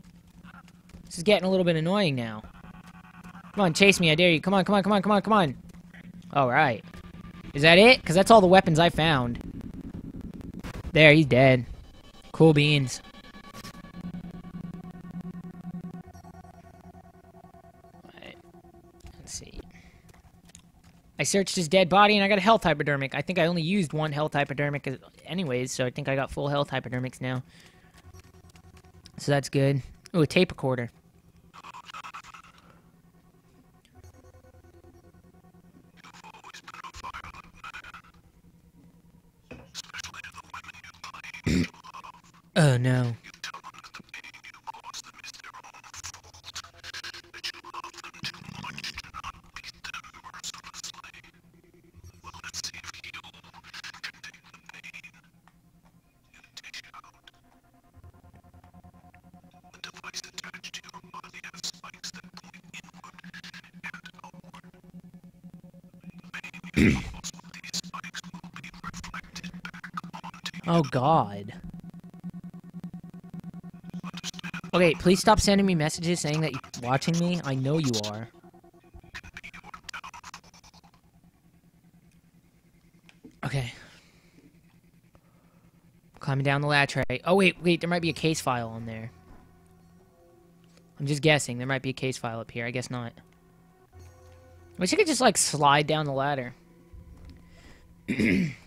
Speaker 1: This is getting a little bit annoying now. Come on, chase me, I dare you. Come on, come on, come on, come on, come on. Alright. Is that it? Because that's all the weapons I found. There, he's dead. Cool beans. Let's see. I searched his dead body and I got a health hypodermic. I think I only used one health hypodermic uh, anyways, so I think I got full health hypodermics now. So that's good. Ooh, a tape recorder. Oh,
Speaker 2: onto you.
Speaker 1: Oh god. Okay, please stop sending me messages saying that you're watching me. I know you are. Okay. Climbing down the right. Oh wait, wait, there might be a case file on there. I'm just guessing. There might be a case file up here. I guess not. I wish I could just like slide down the ladder.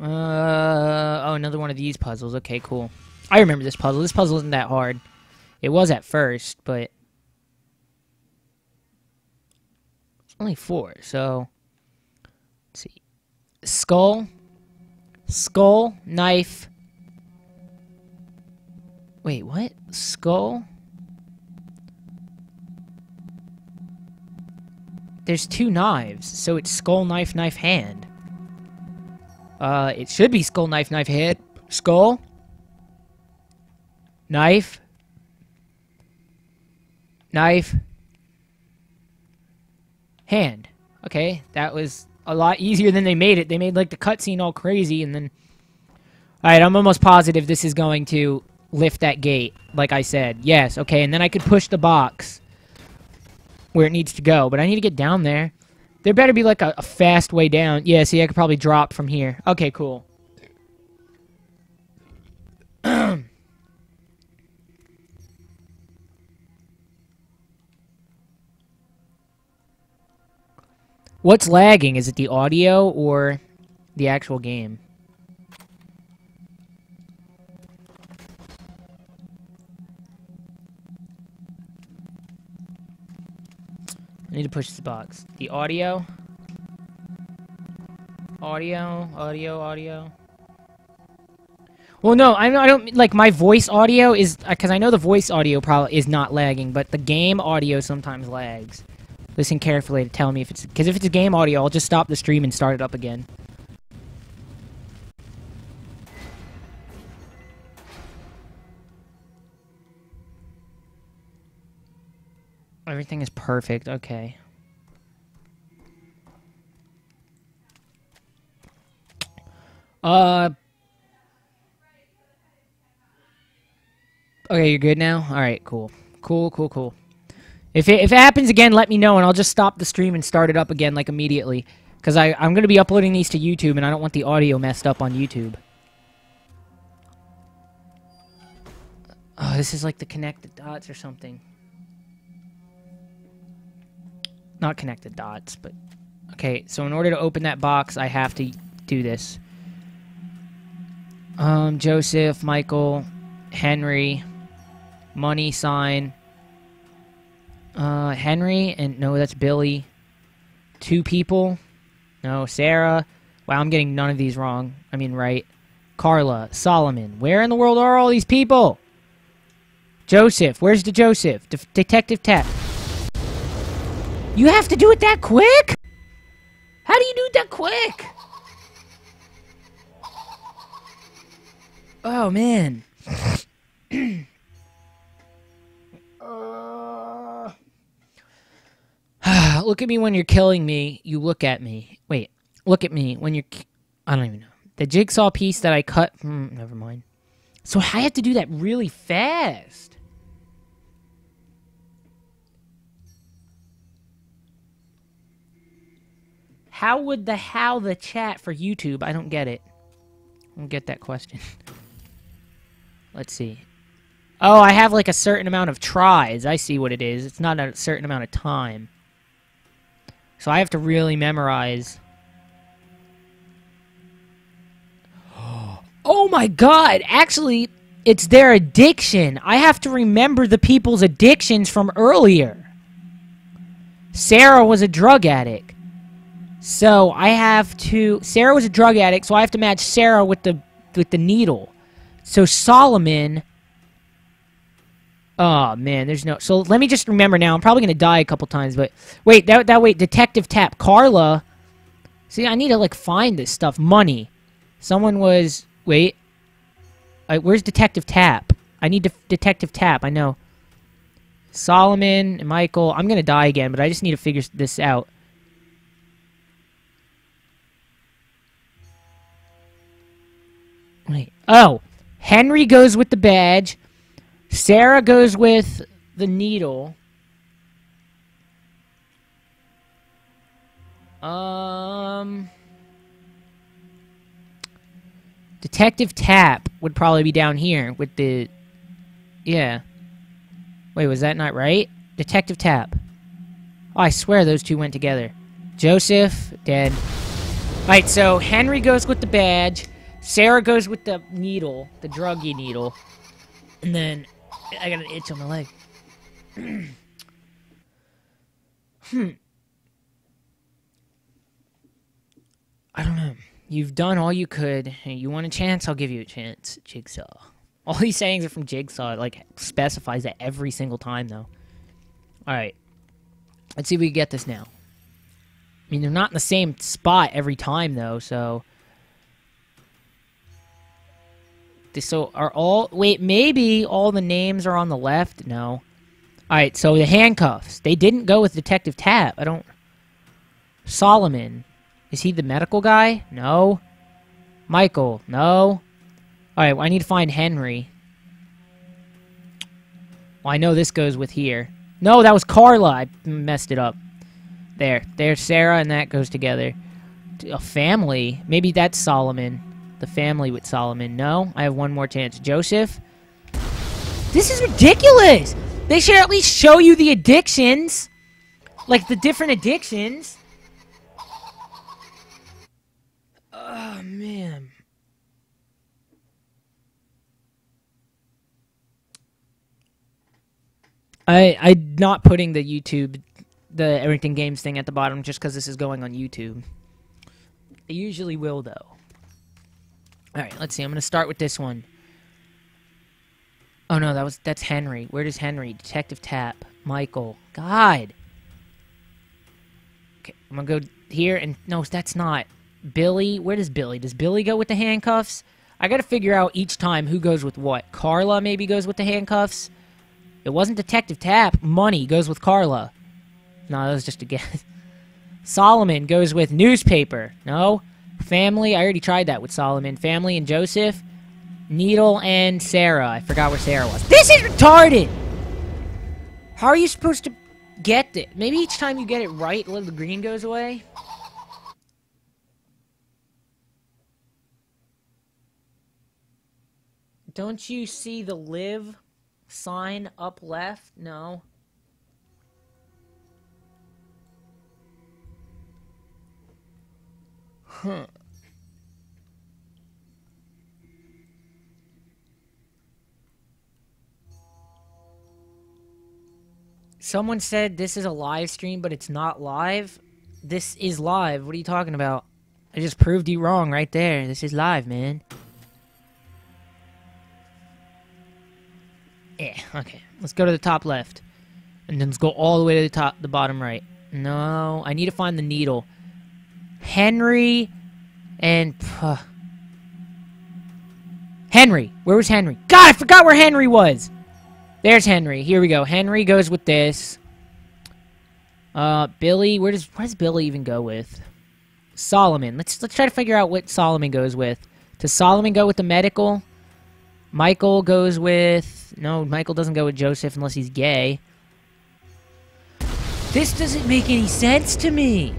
Speaker 1: Uh oh, another one of these puzzles. Okay, cool. I remember this puzzle. This puzzle isn't that hard. It was at first, but only four. So let's see, skull, skull, knife. Wait, what? Skull. There's two knives, so it's skull, knife, knife, hand. Uh, it should be skull, knife, knife, head. Skull. Knife. Knife. Hand. Okay, that was a lot easier than they made it. They made, like, the cutscene all crazy, and then... Alright, I'm almost positive this is going to lift that gate, like I said. Yes, okay, and then I could push the box where it needs to go, but I need to get down there. There better be like a, a, fast way down. Yeah, see, I could probably drop from here. Okay, cool. What's lagging? Is it the audio or the actual game? I need to push this box. The audio. Audio, audio, audio. Well, no, I don't, I don't like my voice audio is uh, because I know the voice audio probably is not lagging, but the game audio sometimes lags. Listen carefully to tell me if it's because if it's game audio, I'll just stop the stream and start it up again. Everything is perfect. Okay. Uh. Okay, you're good now? Alright, cool. Cool, cool, cool. If it, if it happens again, let me know, and I'll just stop the stream and start it up again, like, immediately. Because I'm going to be uploading these to YouTube, and I don't want the audio messed up on YouTube. Oh, this is like the connected dots or something. Not connected dots, but... Okay, so in order to open that box, I have to do this. Um, Joseph, Michael, Henry, money sign. Uh, Henry, and no, that's Billy. Two people. No, Sarah. Wow, I'm getting none of these wrong. I mean, right. Carla, Solomon. Where in the world are all these people? Joseph. Where's the Joseph? De Detective Tapp. You have to do it that quick? How do you do it that quick? Oh, man. look at me when you're killing me. You look at me. Wait. Look at me when you're... I don't even know. The jigsaw piece that I cut... Hmm, never mind. So I have to do that really fast. How would the how the chat for YouTube? I don't get it. I don't get that question. Let's see. Oh, I have like a certain amount of tries. I see what it is. It's not a certain amount of time. So I have to really memorize. Oh my god! Actually, it's their addiction. I have to remember the people's addictions from earlier. Sarah was a drug addict. So I have to. Sarah was a drug addict, so I have to match Sarah with the with the needle. So Solomon. Oh man, there's no. So let me just remember now. I'm probably gonna die a couple times, but wait, that that wait, Detective Tapp, Carla. See, I need to like find this stuff. Money. Someone was wait. Uh, where's Detective Tapp? I need de- Detective Tapp. I know. Solomon Michael. I'm gonna die again, but I just need to figure this out. Wait. Oh, Henry goes with the badge. Sarah goes with the needle. Um. Detective Tapp would probably be down here with the. Yeah. Wait, was that not right? Detective Tapp. Oh, I swear those two went together. Joseph, dead. Alright, so Henry goes with the badge. Sarah goes with the needle, the druggy needle. And then I got an itch on my leg. hmm. I don't know. You've done all you could. You want a chance? I'll give you a chance. Jigsaw. All these sayings are from Jigsaw. It, like specifies that every single time, though. All right. Let's see if we can get this now. I mean, they're not in the same spot every time, though. So. So are all wait maybe all the names are on the left? No. All right, so the handcuffs. They didn't go with Detective Tapp. I don't Solomon. Is he the medical guy? No. Michael. No. All right, well, I need to find Henry. Well, I know this goes with here. No, that was Carla. I messed it up. There. There's Sarah, and that goes together. A family. Maybe that's Solomon. The family with Solomon. No, I have one more chance. Joseph. This is ridiculous. They should at least show you the addictions. Like the different addictions. Oh, man. I I'm not putting the YouTube the everything games thing at the bottom just because this is going on YouTube. I usually will though. All right, let's see. I'm gonna start with this one. Oh no, that was that's Henry. Where does Henry? Detective Tapp. Michael. God. Okay, I'm gonna go here and no, that's not Billy. Where does Billy? Does Billy go with the handcuffs? I gotta figure out each time who goes with what. Carla maybe goes with the handcuffs. It wasn't Detective Tapp. Money goes with Carla. No, that was just a guess. Solomon goes with newspaper. No. Family. I already tried that with Solomon. Family and Joseph. Needle and Sarah. I forgot where Sarah was. This is retarded! How are you supposed to get it? Maybe each time you get it right, a little green goes away? Don't you see the live sign up left? No. Huh. Someone said this is a live stream, but it's not live. This is live. What are you talking about? I just proved you wrong right there. This is live, man. Yeah, okay. Let's go to the top left. And then let's go all the way to the top, the bottom right. No, I need to find the needle. Henry and... Uh, Henry. Where was Henry? God, I forgot where Henry was. There's Henry. Here we go. Henry goes with this. Uh, Billy. Where does where does Billy even go with? Solomon. Let's let's try to figure out what Solomon goes with. Does Solomon go with the medical? Michael goes with no. Michael doesn't go with Joseph unless he's gay. This doesn't make any sense to me.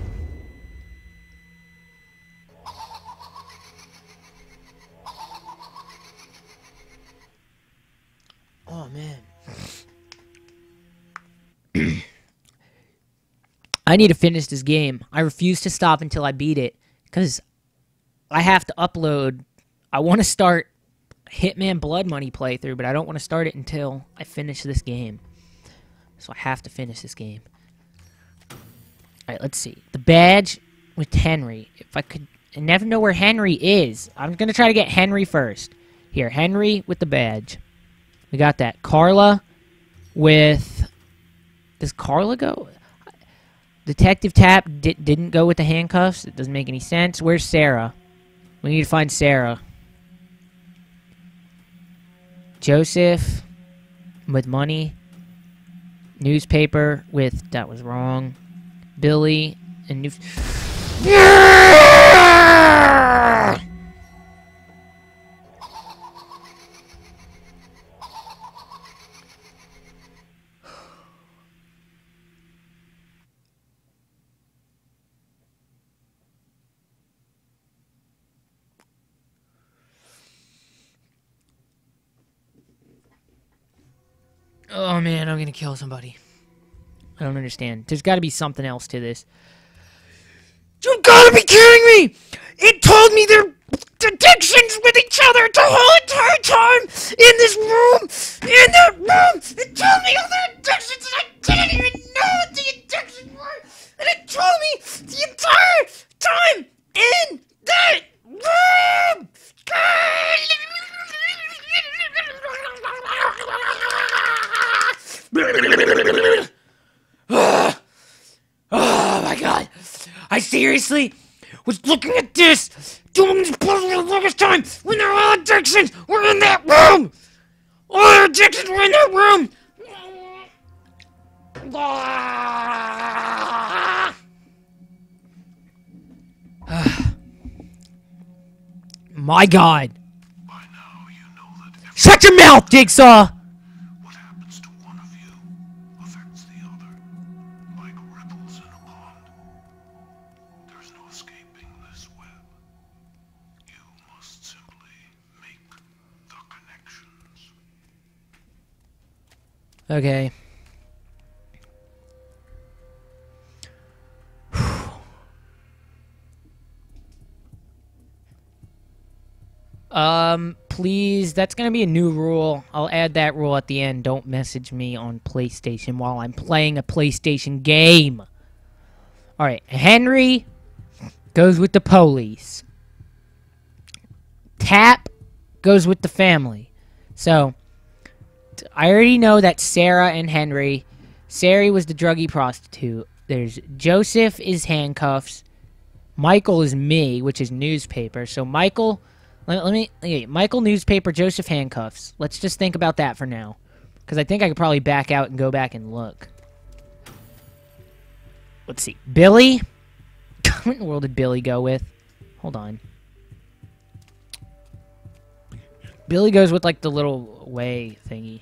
Speaker 1: I need to finish this game. I refuse to stop until I beat it cuz I have to upload. I want to start Hitman Blood Money playthrough, but I don't want to start it until I finish this game. So I have to finish this game. Alright, let's see. The badge with Henry. If I could I never know where Henry is. I'm gonna try to get Henry first. Here, Henry with the badge. We got that. Carla with. Does Carla go? Detective Tapp di- didn't go with the handcuffs. It doesn't make any sense. Where's Sarah? We need to find Sarah. Joseph with money. Newspaper with. That was wrong. Billy and news. Oh man, I'm gonna kill somebody. I don't understand. There's gotta be something else to this. You gotta be kidding me! It told me their addictions with each other the whole entire time in this room! In that room! It told me all their addictions and I didn't even know what the addictions were! And it told me the entire time in that room! Oh my god! I seriously was looking at this, doing this puzzle for the longest time when all addictions were in that room! All the addictions were in that room! My god!
Speaker 2: You know that
Speaker 1: Shut your mouth, Jigsaw! Okay. um, please, that's gonna be a new rule. I'll add that rule at the end. Don't message me on PlayStation while I'm playing a PlayStation game. Alright, Henry goes with the police. Tapp goes with the family. So, I already know that Sarah and Henry. Sarah was the druggy prostitute. There's Joseph is handcuffs. Michael is me, which is newspaper. So Michael, let, let me. okay, Michael newspaper, Joseph handcuffs. Let's just think about that for now, because I think I could probably back out and go back and look. Let's see, Billy. what in the world did Billy go with? Hold on. Billy goes with like the little way thingy.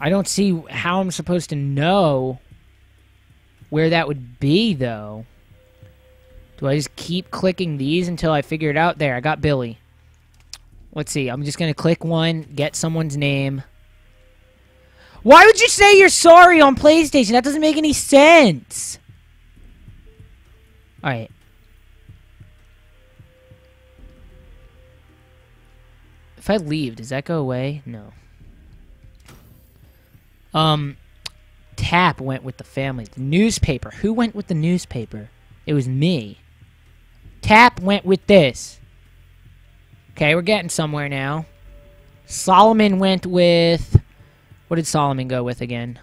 Speaker 1: I don't see how I'm supposed to know where that would be, though. Do I just keep clicking these until I figure it out? There, I got Billy. Let's see. I'm just going to click one, get someone's name. Why would you say you're sorry on PlayStation? That doesn't make any sense. Alright. If I leave, does that go away? No. Um, Tapp went with the family. The newspaper. Who went with the newspaper? It was me. Tapp went with this. Okay, we're getting somewhere now. Solomon went with. What did Solomon go with again?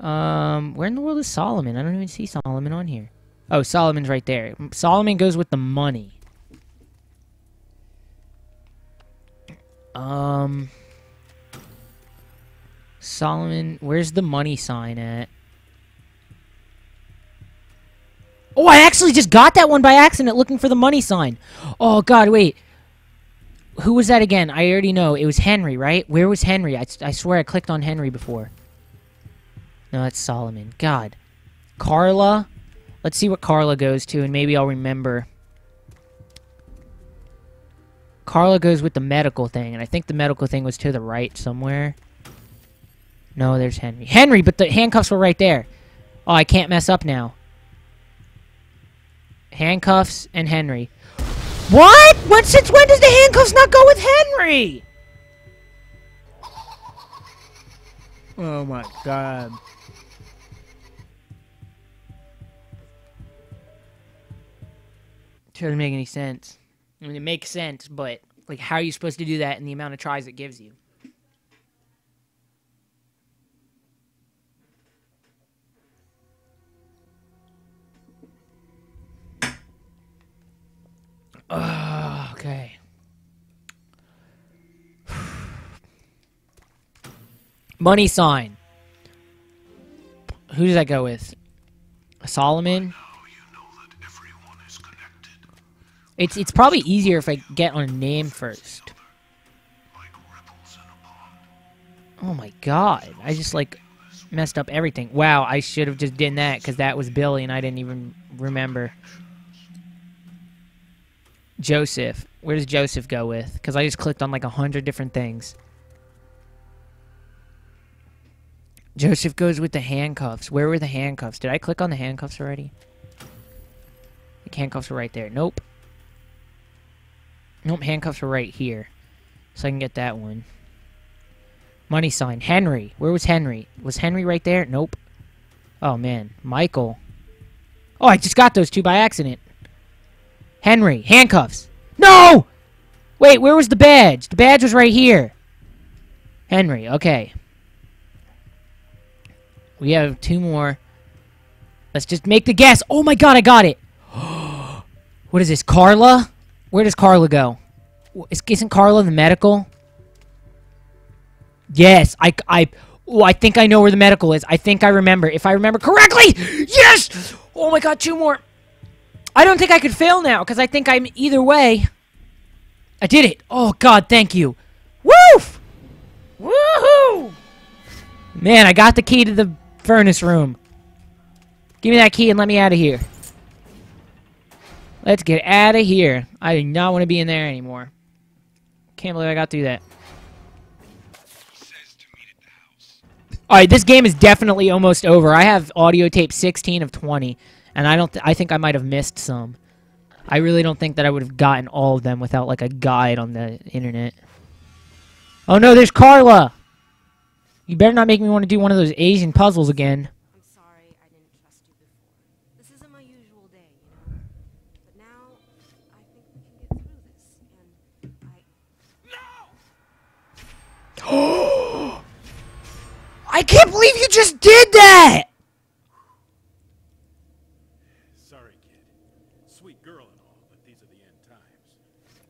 Speaker 1: Um, where in the world is Solomon? I don't even see Solomon on here. Oh, Solomon's right there. Solomon goes with the money. Um. Solomon, where's the money sign at? Oh, I actually just got that one by accident looking for the money sign. Oh, God, wait. Who was that again? I already know. It was Henry, right? Where was Henry? I, I swear I clicked on Henry before. No, that's Solomon. God. Carla? Let's see what Carla goes to, and maybe I'll remember. Carla goes with the medical thing, and I think the medical thing was to the right somewhere. No, there's Henry. Henry, but the handcuffs were right there. Oh, I can't mess up now. Handcuffs and Henry. What? When since when does the handcuffs not go with Henry? Oh my god. It Doesn't make any sense. I mean, it makes sense, but like, how are you supposed to do that in the amount of tries it gives you? Ugh, okay. Money sign. Who does that go with? Solomon?
Speaker 2: Now you know that everyone is connected.
Speaker 1: It's it's probably easier if I get on a name first.
Speaker 2: Like ripples in a pond.
Speaker 1: Oh my god. I just like messed up everything. Wow, I should have just done that because that was Billy and I didn't even remember. Joseph. Where does Joseph go with? Because I just clicked on like a hundred different things. Joseph goes with the handcuffs. Where were the handcuffs? Did I click on the handcuffs already? The handcuffs were right there. Nope. Nope, handcuffs are right here. So I can get that one. Money sign. Henry. Where was Henry? Was Henry right there? Nope. Oh, man. Michael. Oh, I just got those two by accident. Henry. Handcuffs. No! Wait, where was the badge? The badge was right here. Henry. Okay. We have two more. Let's just make the guess. Oh my god, I got it. what is this? Carla? Where does Carla go? Is- Isn't Carla the medical? Yes, I, I, oh, I think I know where the medical is. I think I remember. If I remember correctly, yes! Oh my god, two more. I don't think I could fail now, because I think I'm either way. I did it. Oh god, thank you. Woof! Woohoo! Man, I got the key to the furnace room. Give me that key and let me out of here. Let's get out of here. I do not want to be in there anymore. Can't believe I got through that.
Speaker 5: Says to meet at the house.
Speaker 1: All right, this game is definitely almost over. I have audio tape 16 of 20, and I don't. Th- I think I might have missed some. I really don't think that I would have gotten all of them without like a guide on the internet. Oh no, there's Carla. You better not make me want to do one of those Asian puzzles again.
Speaker 6: I'm sorry I didn't trust you before. This isn't my usual day, you know. But now I think we can get through this. And I
Speaker 1: I can't believe you just did that.
Speaker 4: Sorry, kid. Sweet girl and all, but these are the end times.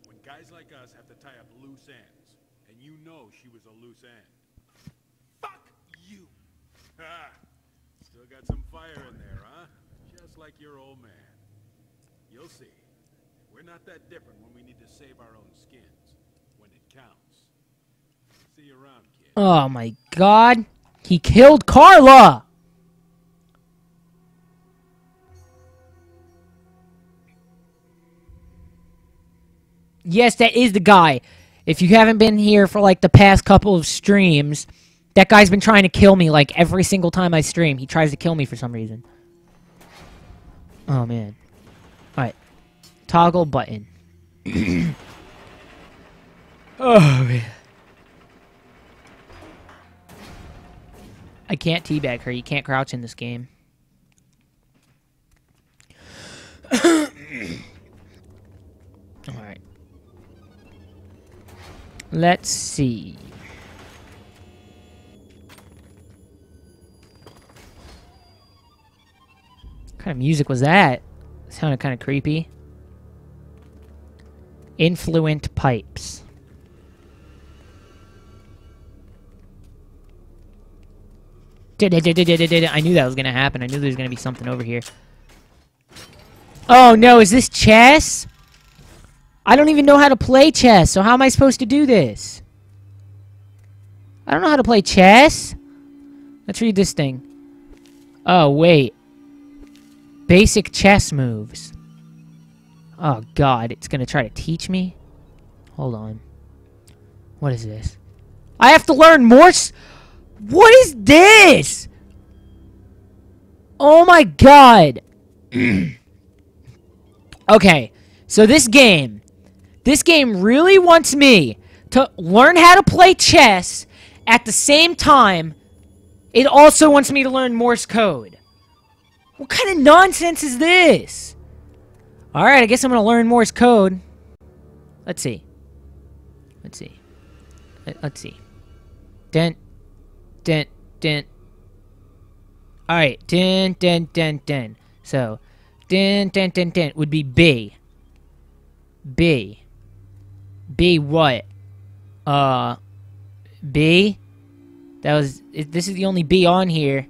Speaker 4: When guys like us have to tie up loose ends, and you know she was a loose end. Fuck you! Ha! Still got some fire in there, huh? Just like your old man. You'll see. We're not that different when we need to save our own skins. When it counts. See you around, kid.
Speaker 1: Oh my god. He killed Carla. Yes, that is the guy. If you haven't been here for like the past couple of streams, that guy's been trying to kill me like every single time I stream. He tries to kill me for some reason. Oh man. Toggle button. oh man. I can't teabag her. You can't crouch in this game. Alright. Let's see. What kind of music was that? sounded kind of creepy. Influent pipes. I knew that was gonna happen. I knew there was gonna be something over here. Oh no, is this chess? I don't even know how to play chess, so how am I supposed to do this? I don't know how to play chess. Let's read this thing. Oh, wait. Basic chess moves. Oh, God. It's going to try to teach me? Hold on. What is this? I have to learn Morse? What is this? Oh, my God. okay. So this game This game really wants me to learn how to play chess at the same time it also wants me to learn Morse code. What kind of nonsense is this? Alright, I guess I'm going to learn Morse code. Let's see. Let's see. Let- Let's see. Dent. Dent. Dent. Alright. Dent. Dent. Dent. Dent. So, dent. Dent. Dent. Dent would be B. B. B what? Uh. B? That was. This is the only B on here.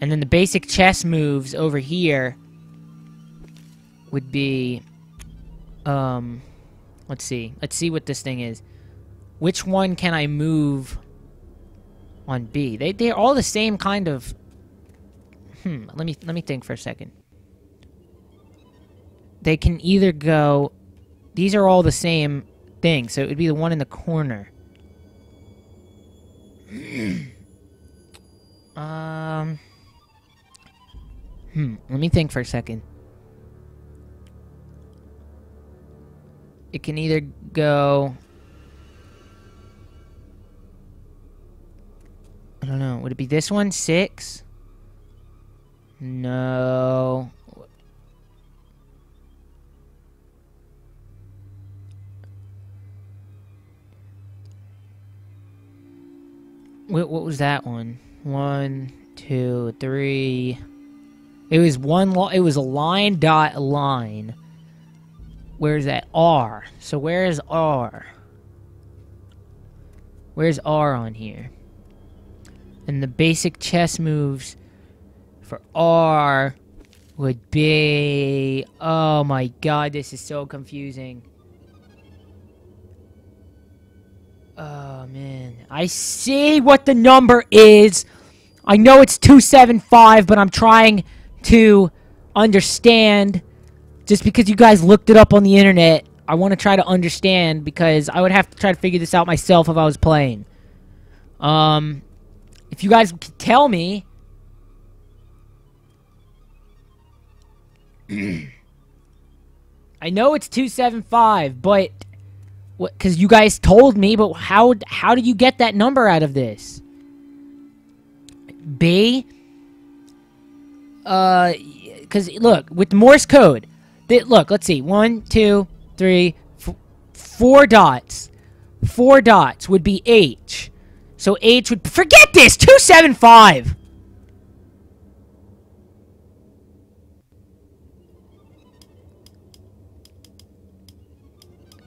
Speaker 1: And then the basic chess moves over here would be. Um. Let's see. Let's see what this thing is. Which one can I move on B? They they're all the same kind of. Hmm. Let me let me think for a second. They can either go. These are all the same thing, so it would be the one in the corner. um. Hmm. Let me think for a second. It can either go. I don't know. Would it be this one? Six? No. What, what was that one? One, two, three. It was one. It was a line dot line. Where's that R? So where is R? Where's R on here? And the basic chess moves for R would be. Oh my god, this is so confusing. Oh man. I see what the number is. I know it's 275, but I'm trying to understand. Just because you guys looked it up on the internet, I want to try to understand because I would have to try to figure this out myself if I was playing. Um, if you guys could tell me. I know it's 275, but cuz you guys told me, but how how did you get that number out of this? B uh cuz look, with Morse code, look, let's see. One, two, three, four dots. Four dots would be H. So H would forget this 275.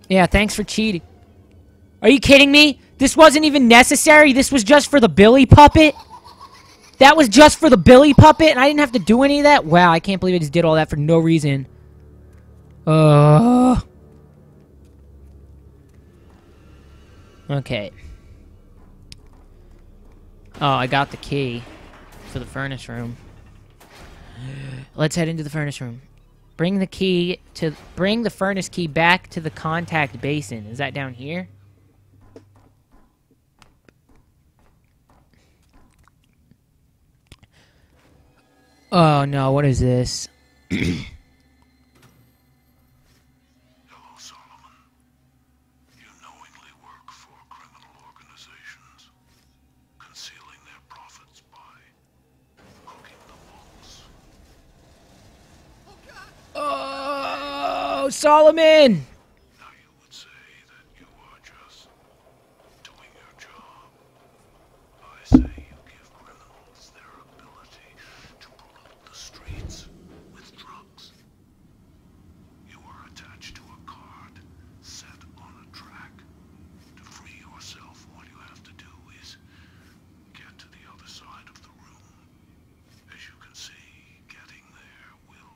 Speaker 1: Yeah, thanks for cheating. Are you kidding me? This wasn't even necessary. This was just for the Billy puppet. That was just for the Billy puppet, and I didn't have to do any of that. Wow, I can't believe I just did all that for no reason. Uh. Okay. Oh, I got the key for the furnace room. Let's head into the furnace room. Bring the key to bring the furnace key back to the contact basin. Is that down here? Oh no, what is this?
Speaker 2: Hello, Solomon. You knowingly work for criminal organizations, concealing their profits by hooking the books.
Speaker 1: Oh, Solomon!
Speaker 2: Now you would say that you are just doing your job. I say you give criminals their ability to pollute the streets with drugs. You are attached to a card set on a track. To free yourself, all you have to do is get to the other side of the room. As you can see, getting there will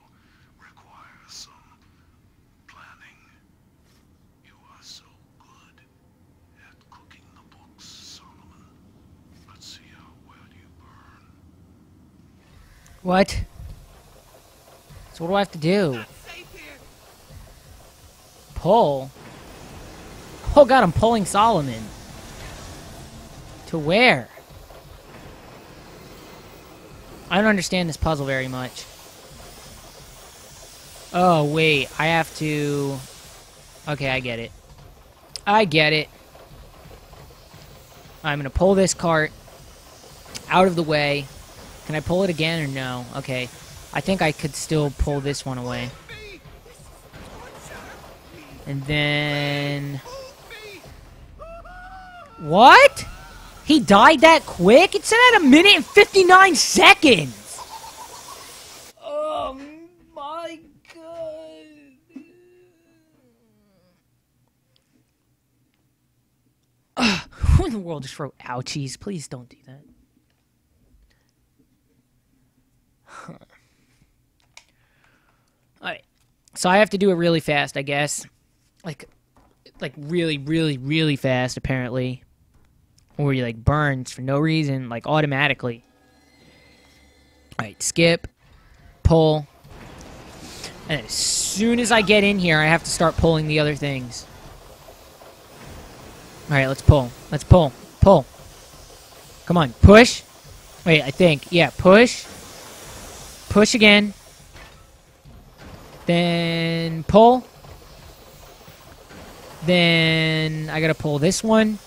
Speaker 2: require some planning. You are so good at cooking the books, Solomon. Let's see how well you burn.
Speaker 1: What? So what do I have to do? Pull? Oh god, I'm pulling Solomon. To where? I don't understand this puzzle very much. Oh, wait. I have to... Okay, I get it. I get it. I'm gonna pull this cart out of the way. Can I pull it again or no? Okay. I think I could still pull this one away. And then... What? He died that quick? It said at a minute and 59 seconds! Oh my god. Ugh, who in the world just wrote ouchies? Please don't do that. Alright. So I have to do it really fast, I guess. Like like really, really, really fast, apparently. Or you like burns for no reason, like automatically. Alright, skip, pull. And as soon as I get in here, I have to start pulling the other things. Alright, let's pull. Let's pull. Pull. Come on, push. Wait, I think. Yeah, push. Push again. Then pull. Then I gotta pull this one.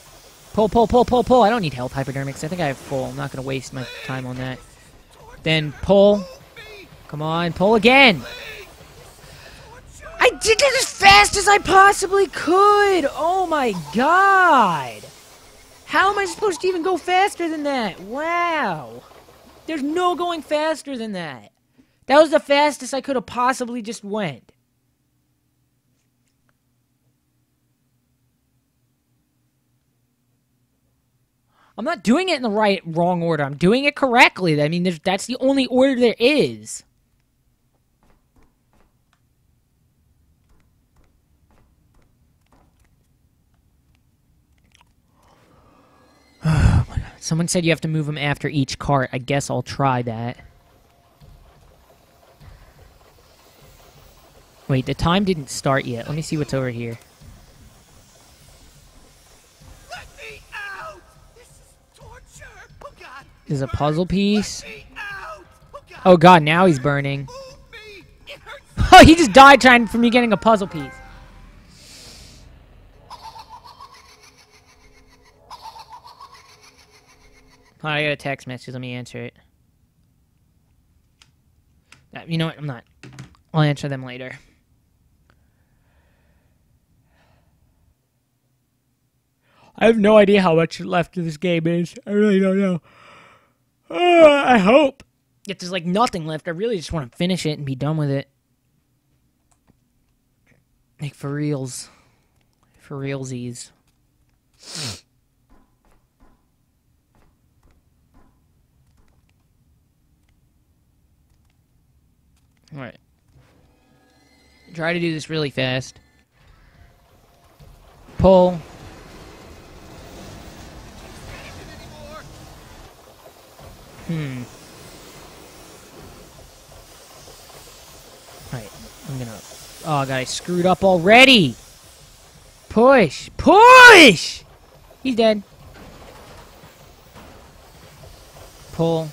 Speaker 1: Pull, pull, pull, pull, pull. I don't need health hypodermics. I think I have full. I'm not gonna waste my time on that. Then pull. Come on, pull again. I did it as fast as I possibly could. Oh my god. How am I supposed to even go faster than that? Wow. There's no going faster than that. That was the fastest I could have possibly just went. I'm not doing it in the right wrong order. I'm doing it correctly. I mean, that's the only order there is. Oh. Someone said you have to move them after each cart. I guess I'll try that. Wait, the time didn't start yet. Let me see what's over here.
Speaker 2: Let me out! This is torture! Oh god!
Speaker 1: There's a puzzle piece.
Speaker 2: Let me out! Oh god!
Speaker 1: Oh now he's burning.
Speaker 2: Move me! It hurts!
Speaker 1: Oh, he just died trying for me getting a puzzle piece. Oh, I got a text message. Let me answer it. Uh, You know what? I'm not. I'll answer them later. I have no idea how much left of this game is. I really don't know. Uh, I hope. If there's like nothing left, I really just want to finish it and be done with it. Like for reals. For realsies. Alright. Try to do this really fast. Pull. Hmm. Alright, I'm gonna. Oh god, I screwed up already! Push! Push! He's dead. Pull.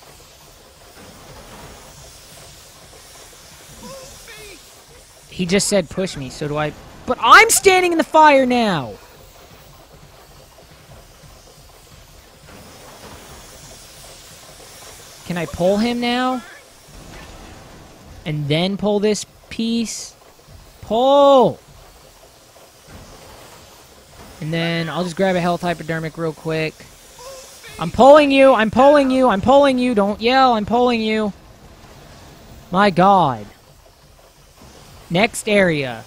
Speaker 1: He just said push me, so do I. But I'm standing in the fire now! Can I pull him now? And then pull this piece? Pull! And then I'll just grab a health hypodermic real quick. I'm pulling you! I'm pulling you! I'm pulling you! Don't yell! I'm pulling you! My god. Next area.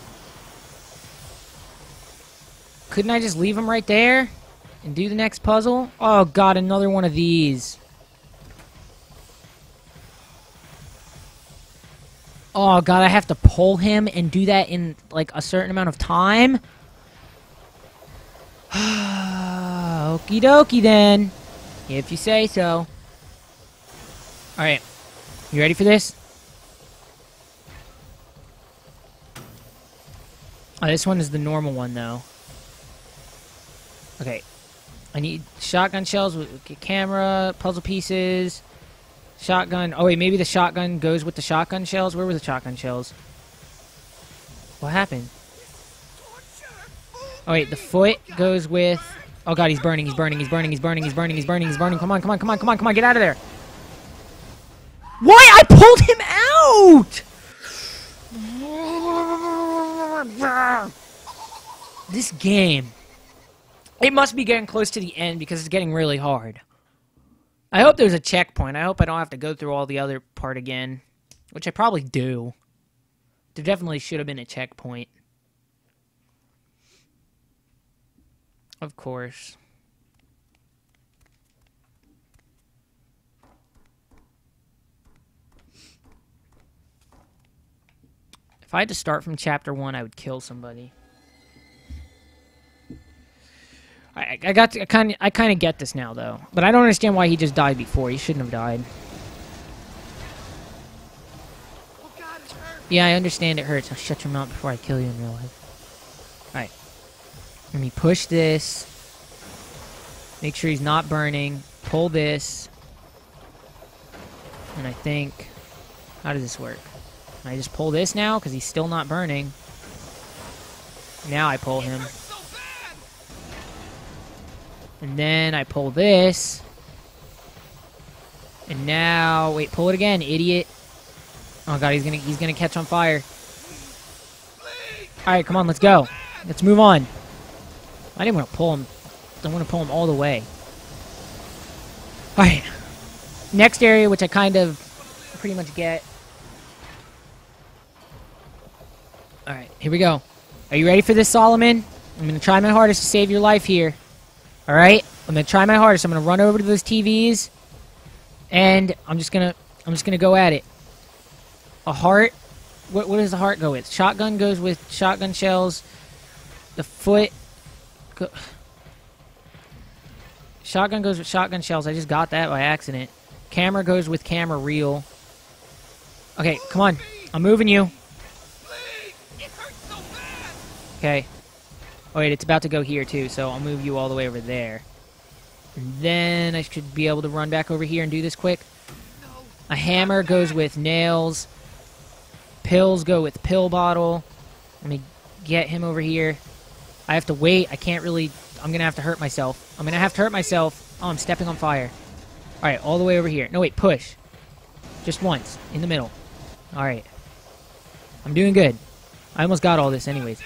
Speaker 1: Couldn't I just leave him right there? And do the next puzzle? Oh god, another one of these. Oh god, I have to pull him and do that in like a certain amount of time? Okie dokie then. If you say so. Alright. You ready for this? Oh, this one is the normal one though. Okay. I need shotgun shells with with camera, puzzle pieces. Shotgun. Oh wait, maybe the shotgun goes with the shotgun shells. Where were the shotgun shells? What happened? Oh wait, the foot goes with. Oh god, he's burning. He's burning. He's burning. He's burning. He's burning. He's burning. He's burning. Come on, come on, come on, come on, come on. Get out of there. Why? I pulled him out. This game. It must be getting close to the end because it's getting really hard. I hope there's a checkpoint. I hope I don't have to go through all the other part again, which I probably do. There definitely should have been a checkpoint. Of course. If I had to start from chapter one, I would kill somebody. I, I got I kind of I kind of get this now though, but I don't understand why he just died before. He shouldn't have died. Yeah, I understand it hurts. I'll shut your mouth before I kill you in real life. Alright. Let me push this. Make sure he's not burning. Pull this. And I think... How does this work? I just pull this now? Because he's still not burning. Now I pull him. And then I pull this. And now... Wait, pull it again, idiot. Oh god, he's gonna he's gonna catch on fire. Alright, come on, let's go. Let's move on. I didn't want to pull him. I want to pull him all the way. Alright. Next area, which I kind of pretty much get. Alright, here we go. Are you ready for this, Solomon? I'm gonna try my hardest to save your life here. Alright? I'm gonna try my hardest. I'm gonna run over to those TVs. And I'm just gonna I'm just gonna go at it. A heart. What, what does the heart go with? Shotgun goes with shotgun shells. The foot. Go shotgun goes with shotgun shells. I just got that by accident. Camera goes with camera reel. Okay, come on. I'm moving you. Okay. Oh wait, it's about to go here too, so I'll move you all the way over there. And then I should be able to run back over here and do this quick. A hammer goes with nails. Pills go with pill bottle. Let me get him over here. I have to wait. I can't really... I'm going to have to hurt myself. I'm going to have to hurt myself. Oh, I'm stepping on fire. Alright, all the way over here. No, wait, push. Just once. In the middle. Alright. I'm doing good. I almost got all this anyways.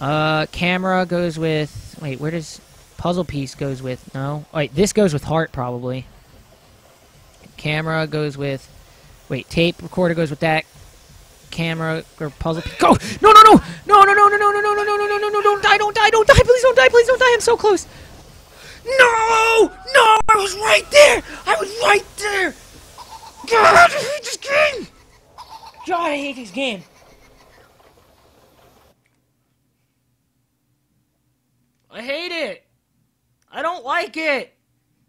Speaker 1: Uh, camera goes with... Wait, where does... Puzzle piece goes with... No. Wait, this goes with heart, probably. Camera goes with... Wait, tape recorder goes with that camera or puzzle. piece... Go! No, no, no, no, no, no, no, no, no, no, no, no, no, no, no, no! Don't die! Don't die! Don't die! Please don't die! Please don't die! I'm so close. No! No! I was right there! I was right there! God, I hate this game! God, I hate this game. I hate it. I don't like it.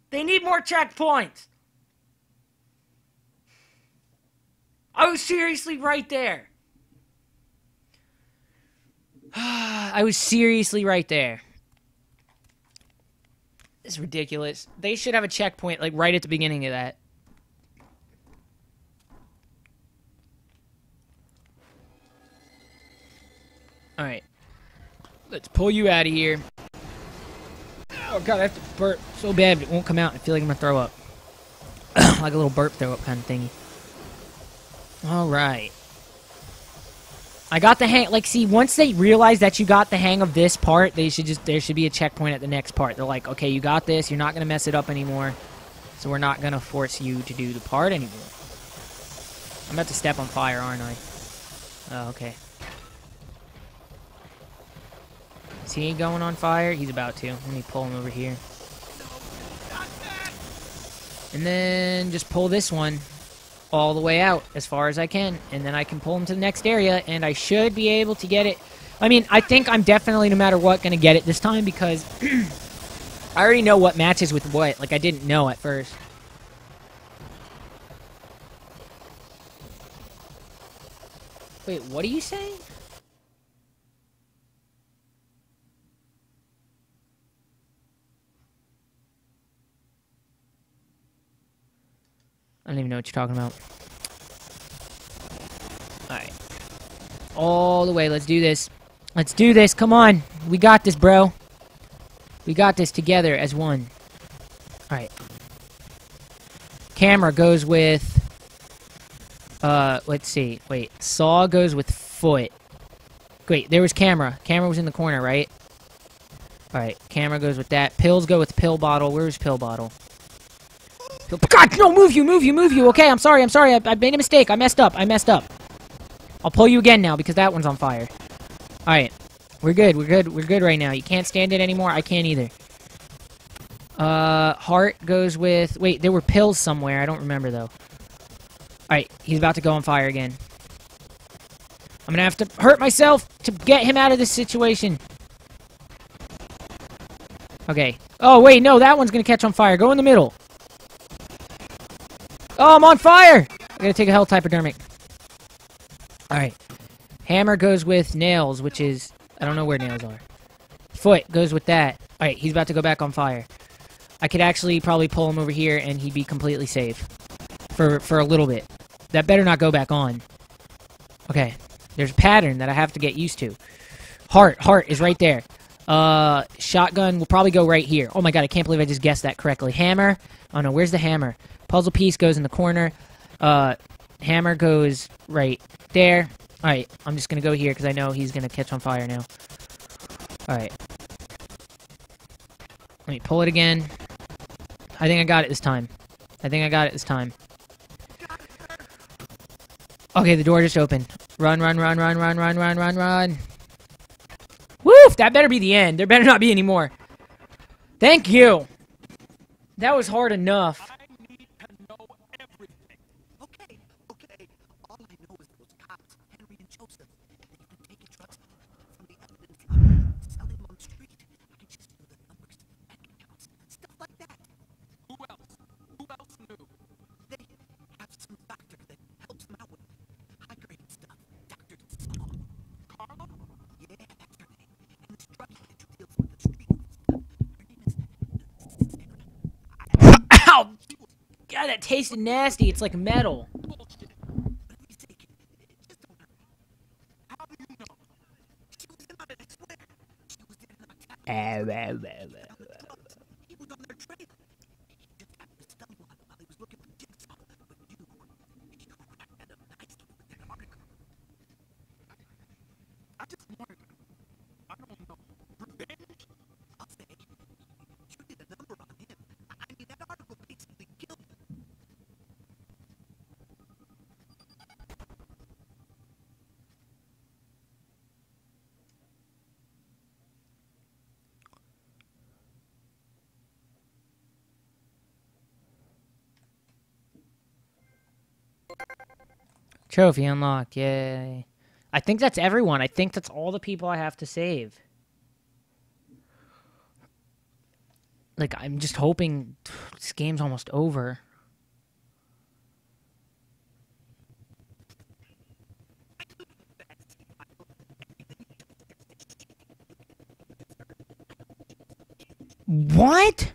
Speaker 1: They need more checkpoints. I was seriously right there. I was seriously right there. This is ridiculous. They should have a checkpoint like right at the beginning of that. Alright. Let's pull you out of here. Oh god, I have to burp so bad it won't come out. I feel like I'm gonna throw up. like a little burp throw up kind of thingy. Alright. I got the hang. Like, see, once they realize that you got the hang of this part, they should just there should be a checkpoint at the next part. They're like, okay, you got this. You're not gonna mess it up anymore, so we're not gonna force you to do the part anymore. I'm about to step on fire, aren't I? Oh, okay. Is he going on fire? He's about to. Let me pull him over here. And then just pull this one all the way out as far as I can, and then I can pull him to the next area, and I should be able to get it. I mean, I think I'm definitely, no matter what, going to get it this time because I already know what matches with what. Like, I didn't know at first. Wait, what are you saying? I don't even know what you're talking about. Alright. All the way. Let's do this. Let's do this. Come on. We got this, bro. We got this together as one. Alright. Camera goes with... Uh, let's see. Wait. Saw goes with foot. Wait, there was camera. Camera was in the corner, right? Alright, camera goes with that. Pills go with pill bottle. Where's pill bottle? God, no, move you, move you, move you. Okay, I'm sorry, I'm sorry. I, I made a mistake. I messed up. I messed up. I'll pull you again now because that one's on fire. Alright. We're good. We're good. We're good right now. You can't stand it anymore. I can't either. Uh, heart goes with... Wait, there were pills somewhere. I don't remember, though. Alright, he's about to go on fire again. I'm gonna have to hurt myself to get him out of this situation. Okay. Oh, wait, no, that one's gonna catch on fire. Go in the middle. Oh, I'm on fire! I gotta take a health hypodermic. Alright. Hammer goes with nails, which is... I don't know where nails are. Foot goes with that. Alright, he's about to go back on fire. I could actually probably pull him over here and he'd be completely safe. For, for a little bit. That better not go back on. Okay. There's a pattern that I have to get used to. Heart. Heart is right there. Uh, shotgun will probably go right here. Oh my god, I can't believe I just guessed that correctly. Hammer. Oh no, where's the hammer? Puzzle piece goes in the corner. Uh, hammer goes right there. Alright, I'm just gonna go here because I know he's gonna catch on fire now. Alright. Let me pull it again. I think I got it this time. I think I got it this time. Okay, the door just opened. Run, run, run, run, run, run, run, run, run. Woof! That better be the end. There better not be any more. Thank you. That was hard enough.
Speaker 4: I need to know everything.
Speaker 7: Okay, okay. All I know is those cops, Henry and Joseph, they've been taking drugs from the evidence lab, selling them on the street. I just know the numbers, bank accounts, stuff like that.
Speaker 4: Who else? Who else knew?
Speaker 7: They have some doctor that helps them out with high-grade stuff. Dr. Saul.
Speaker 4: Carla?
Speaker 7: Yeah, that's her name. And this drug kid who deals with the street stuff. Her name is Sarah.
Speaker 1: Ow! God, that tasted nasty. It's like metal.
Speaker 4: Bullshit.
Speaker 7: Whatever you say, kid. Just don't hurt.
Speaker 4: How do you know?
Speaker 7: She was in on it, I swear. She was there in our town. on the drugs. He was on their trail. He just happened to stumble on him while he was looking for Jigsaw. But you, you cracked him nicely with that article.
Speaker 4: I just wanted, I don't know, revenge?
Speaker 7: I'll say, you did a number on him. I mean, that article basically killed him.
Speaker 1: Trophy unlocked. Yay. I think that's everyone. I think that's all the people I have to save. Like, I'm just hoping this game's almost over. What?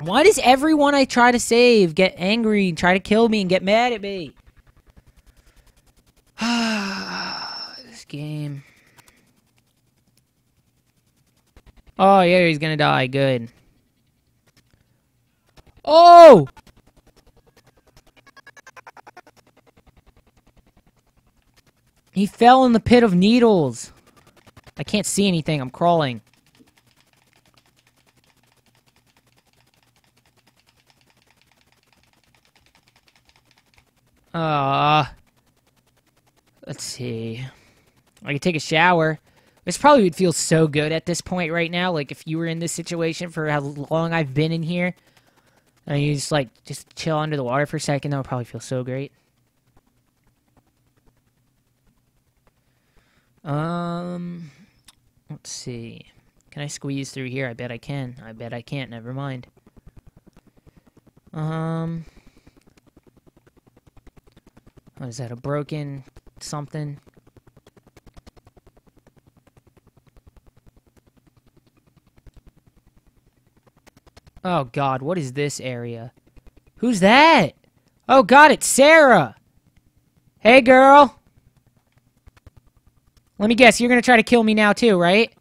Speaker 1: Why does everyone I try to save get angry and try to kill me and get mad at me? this game. Oh, yeah, he's gonna die. Good. Oh! He fell in the pit of needles. I can't see anything. I'm crawling. Ah. Let's see. I can take a shower. This probably would feel so good at this point right now. Like if you were in this situation for how long I've been in here, and you just like just chill under the water for a second, that would probably feel so great. Um, let's see. Can I squeeze through here? I bet I can. I bet I can't. Never mind. Um, what is that? A broken something? Oh god, what is this area? Who's that? Oh god, it's Sarah! Hey girl! Let me guess, you're gonna try to kill me now too, right?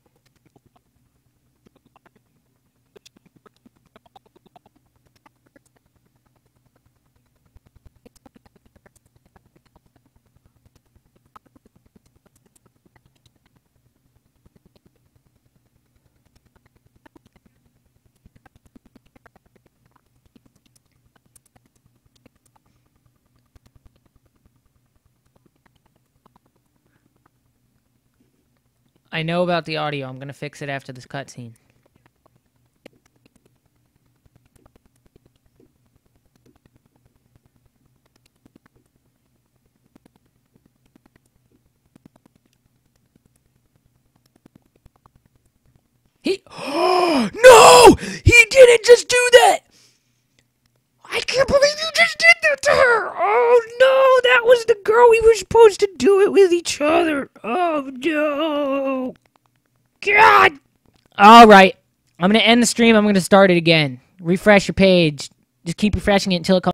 Speaker 1: Know about the audio. I'm gonna fix it after this cutscene. He No! He didn't just do that! I can't believe you just did that to her! Oh no, that was the girl we were supposed to do it with each other. Oh no. God! Alright. I'm gonna end the stream, I'm gonna start it again. Refresh your page. Just keep refreshing it until it comes